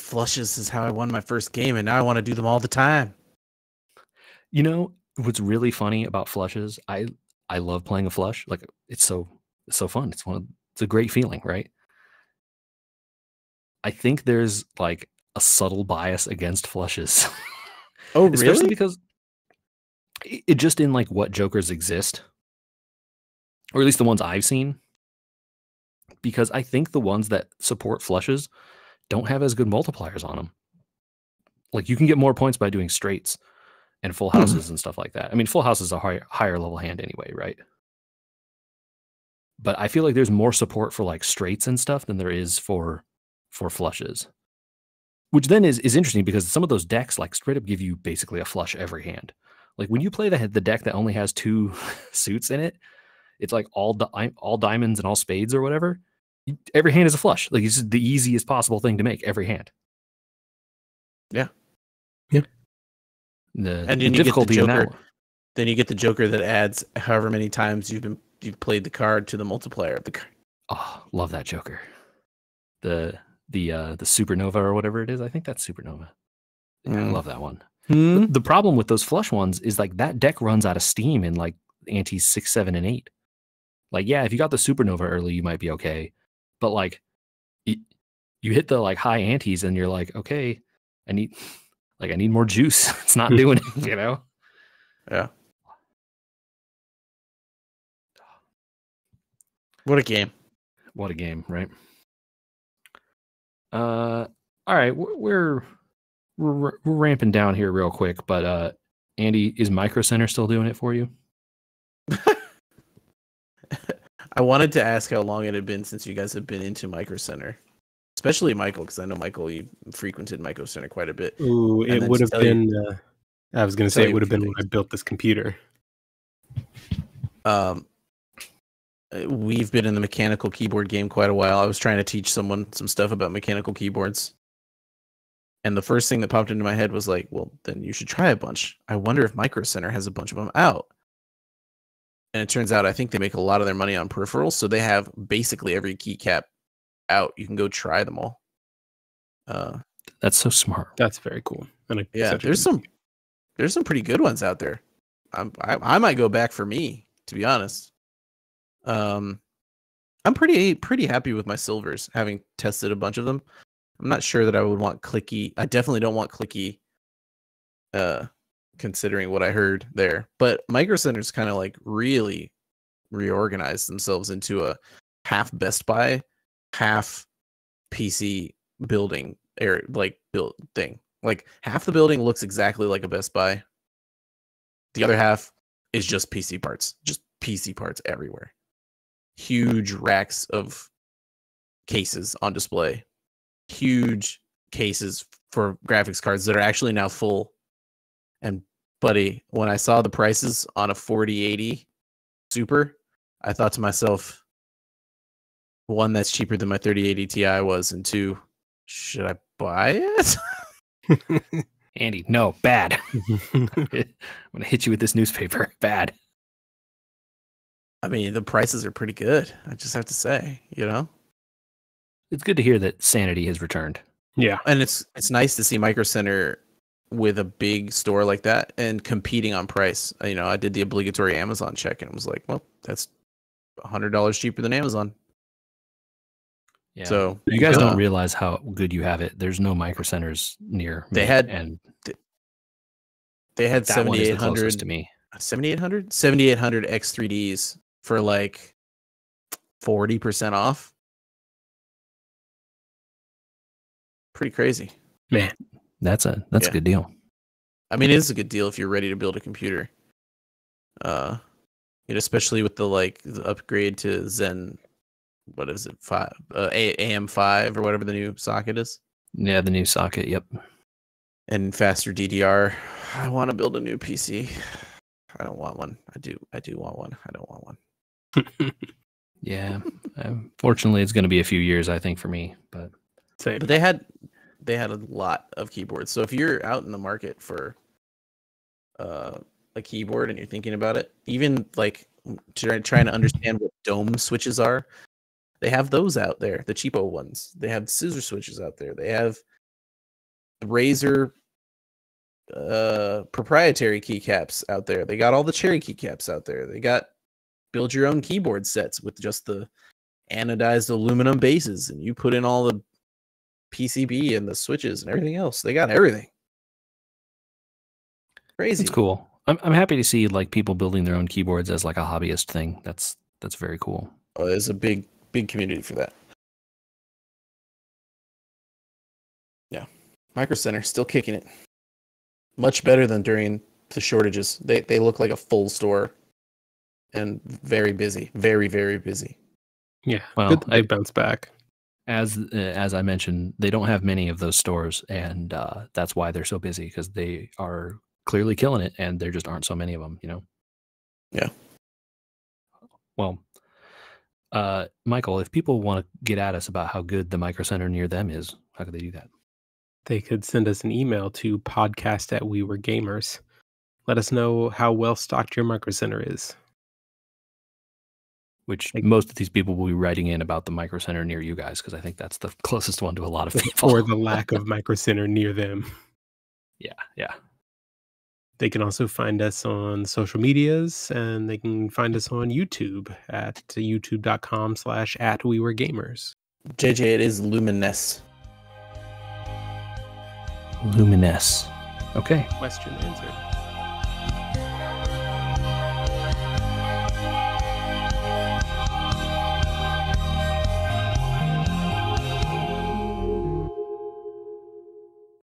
[SPEAKER 3] Flushes is how I won my first game and now I want to do them all the time.
[SPEAKER 1] You know what's really funny about flushes? I I love playing a flush. Like it's so it's so fun. It's one of it's a great feeling, right? I think there's like a subtle bias against flushes,
[SPEAKER 3] Oh
[SPEAKER 1] especially because it, it just in like what jokers exist, or at least the ones I've seen. Because I think the ones that support flushes don't have as good multipliers on them. Like you can get more points by doing straights and full hmm. houses and stuff like that. I mean, full house is a higher higher level hand anyway, right? But I feel like there's more support for like straights and stuff than there is for for flushes. which then is is interesting because some of those decks like straight up give you basically a flush every hand. Like when you play the the deck that only has two suits in it, it's like all di- all diamonds and all spades or whatever. You- Every hand is a flush. Like it's the easiest possible thing to make every hand.
[SPEAKER 3] Yeah.
[SPEAKER 2] Yeah.
[SPEAKER 1] The,
[SPEAKER 3] And
[SPEAKER 1] the
[SPEAKER 3] then you get the
[SPEAKER 1] difficulty in that
[SPEAKER 3] Joker. Then you get the Joker that adds however many times you've been you've played the card to the multiplier of the card.
[SPEAKER 1] Oh, love that Joker. The the uh the supernova or whatever it is. I think that's supernova. Yeah, I
[SPEAKER 3] Mm.
[SPEAKER 1] love that one.
[SPEAKER 2] Hmm?
[SPEAKER 1] The problem with those flush ones is like that deck runs out of steam in like ante six, seven, and eight. Like, yeah, if you got the supernova early, you might be okay. But like y- you hit the like high antes and you're like, okay, I need like I need more juice. it's not doing it, you know?
[SPEAKER 3] Yeah. What a game.
[SPEAKER 1] What a game, right? Uh, all right, we're we're we're, we're ramping down here real quick, but uh, Andy, is Micro Center still doing it for you?
[SPEAKER 3] I wanted to ask how long it had been since you guys have been into Micro Center. Especially Michael, because I know Michael, you frequented Micro Center quite a bit.
[SPEAKER 2] Ooh,
[SPEAKER 3] And
[SPEAKER 2] it would have
[SPEAKER 3] tell you-
[SPEAKER 2] been. Uh, I was going to say it would have been when I built this computer.
[SPEAKER 3] Um, uh, we've been in the mechanical keyboard game quite a while. I was trying to teach someone some stuff about mechanical keyboards. And the first thing that popped into my head was like, well, then you should try a bunch. I wonder if Micro Center has a bunch of them out. And it turns out I think they make a lot of their money on peripherals, so they have basically every keycap out. You can go try them all. Uh,
[SPEAKER 1] That's so smart.
[SPEAKER 2] That's very cool. And a-
[SPEAKER 3] yeah, there's
[SPEAKER 2] good-
[SPEAKER 3] some there's some pretty good ones out there. I'm, I I might go back for me to be honest. Um, I'm pretty pretty happy with my silvers, having tested a bunch of them. I'm not sure that I would want clicky. I definitely don't want clicky. Uh, considering what I heard there, but Micro Center's kind of like really reorganized themselves into a half Best Buy, half PC building area, like build thing. Like half the building looks exactly like a Best Buy. The other half is just PC parts, just PC parts everywhere. Huge racks of cases on display. Huge cases for graphics cards that are actually now full. And buddy, when I saw the prices on a 4080 Super, I thought to myself, one that's cheaper than my 3080 Ti was, and two, should I buy it?
[SPEAKER 1] Andy, no, bad. I'm gonna hit you with this newspaper. Bad.
[SPEAKER 3] I mean, the prices are pretty good. I just have to say, you know,
[SPEAKER 1] It's good to hear that sanity has returned.
[SPEAKER 2] yeah.
[SPEAKER 3] and it's it's nice to see Micro Center with a big store like that and competing on price. You know, I did the obligatory Amazon check and it was like, well, that's a hundred dollars cheaper than Amazon.
[SPEAKER 1] Yeah.
[SPEAKER 3] So
[SPEAKER 1] you guys don't realize how good you have it. There's no micro centers near.
[SPEAKER 3] They had
[SPEAKER 1] and
[SPEAKER 3] they had
[SPEAKER 1] that one is the
[SPEAKER 3] 7800
[SPEAKER 1] closest to me.
[SPEAKER 3] 7800 7800 X3Ds for like 40% off. Pretty crazy.
[SPEAKER 2] Man.
[SPEAKER 1] That's a that's
[SPEAKER 3] Yeah.
[SPEAKER 1] a good deal.
[SPEAKER 3] I mean, it is a good deal if you're ready to build a computer. Uh, and especially with the like the upgrade to Zen, what is it, five, uh, A- AM5 or whatever the new socket is,
[SPEAKER 1] Yeah, the new socket. Yep.
[SPEAKER 3] and faster DDR. I want to build a new PC. I don't want one. I do. I do want one. I don't want one.
[SPEAKER 1] Yeah. um, fortunately, it's going to be a few years, I think, for me. But
[SPEAKER 2] Same.
[SPEAKER 3] But they had they had a lot of keyboards. So if you're out in the market for uh, a keyboard and you're thinking about it, even like try, trying to understand what dome switches are, they have those out there, the cheapo ones. They have scissor switches out there. They have Razer uh, proprietary keycaps out there. They got all the cherry keycaps out there. They got build your own keyboard sets with just the anodized aluminum bases, and you put in all the PCB and the switches and everything else. They got everything. Crazy.
[SPEAKER 1] it's cool. I'm I'm happy to see like people building their own keyboards as like a hobbyist thing. That's that's very cool.
[SPEAKER 3] Oh, there's a big, big community for that. Yeah. Micro Center still kicking it. Much better than during the shortages. They they look like a full store and very busy. Very, very busy.
[SPEAKER 2] Yeah.
[SPEAKER 1] Well,
[SPEAKER 2] good that they
[SPEAKER 1] I-
[SPEAKER 2] bounce back.
[SPEAKER 1] As uh, as I mentioned, they don't have many of those stores, and uh, that's why they're so busy because they are clearly killing it, and there just aren't so many of them. You know.
[SPEAKER 3] Yeah.
[SPEAKER 1] Well, uh, Michael, if people want to get at us about how good the micro center near them is, how could they do that?
[SPEAKER 2] They could send us an email to podcast at we were gamers. Let us know how well stocked your micro center is.
[SPEAKER 1] Which
[SPEAKER 2] Like-
[SPEAKER 1] most of these people will be writing in about the micro center near you guys because I think that's the closest one to a lot of people.
[SPEAKER 2] or the lack of micro center near them.
[SPEAKER 1] yeah, yeah.
[SPEAKER 2] They can also find us on social medias and they can find us on YouTube at youtube.com slash at we were gamers.
[SPEAKER 3] JJ, it is Luminous.
[SPEAKER 1] Luminous. Okay.
[SPEAKER 2] Question answered.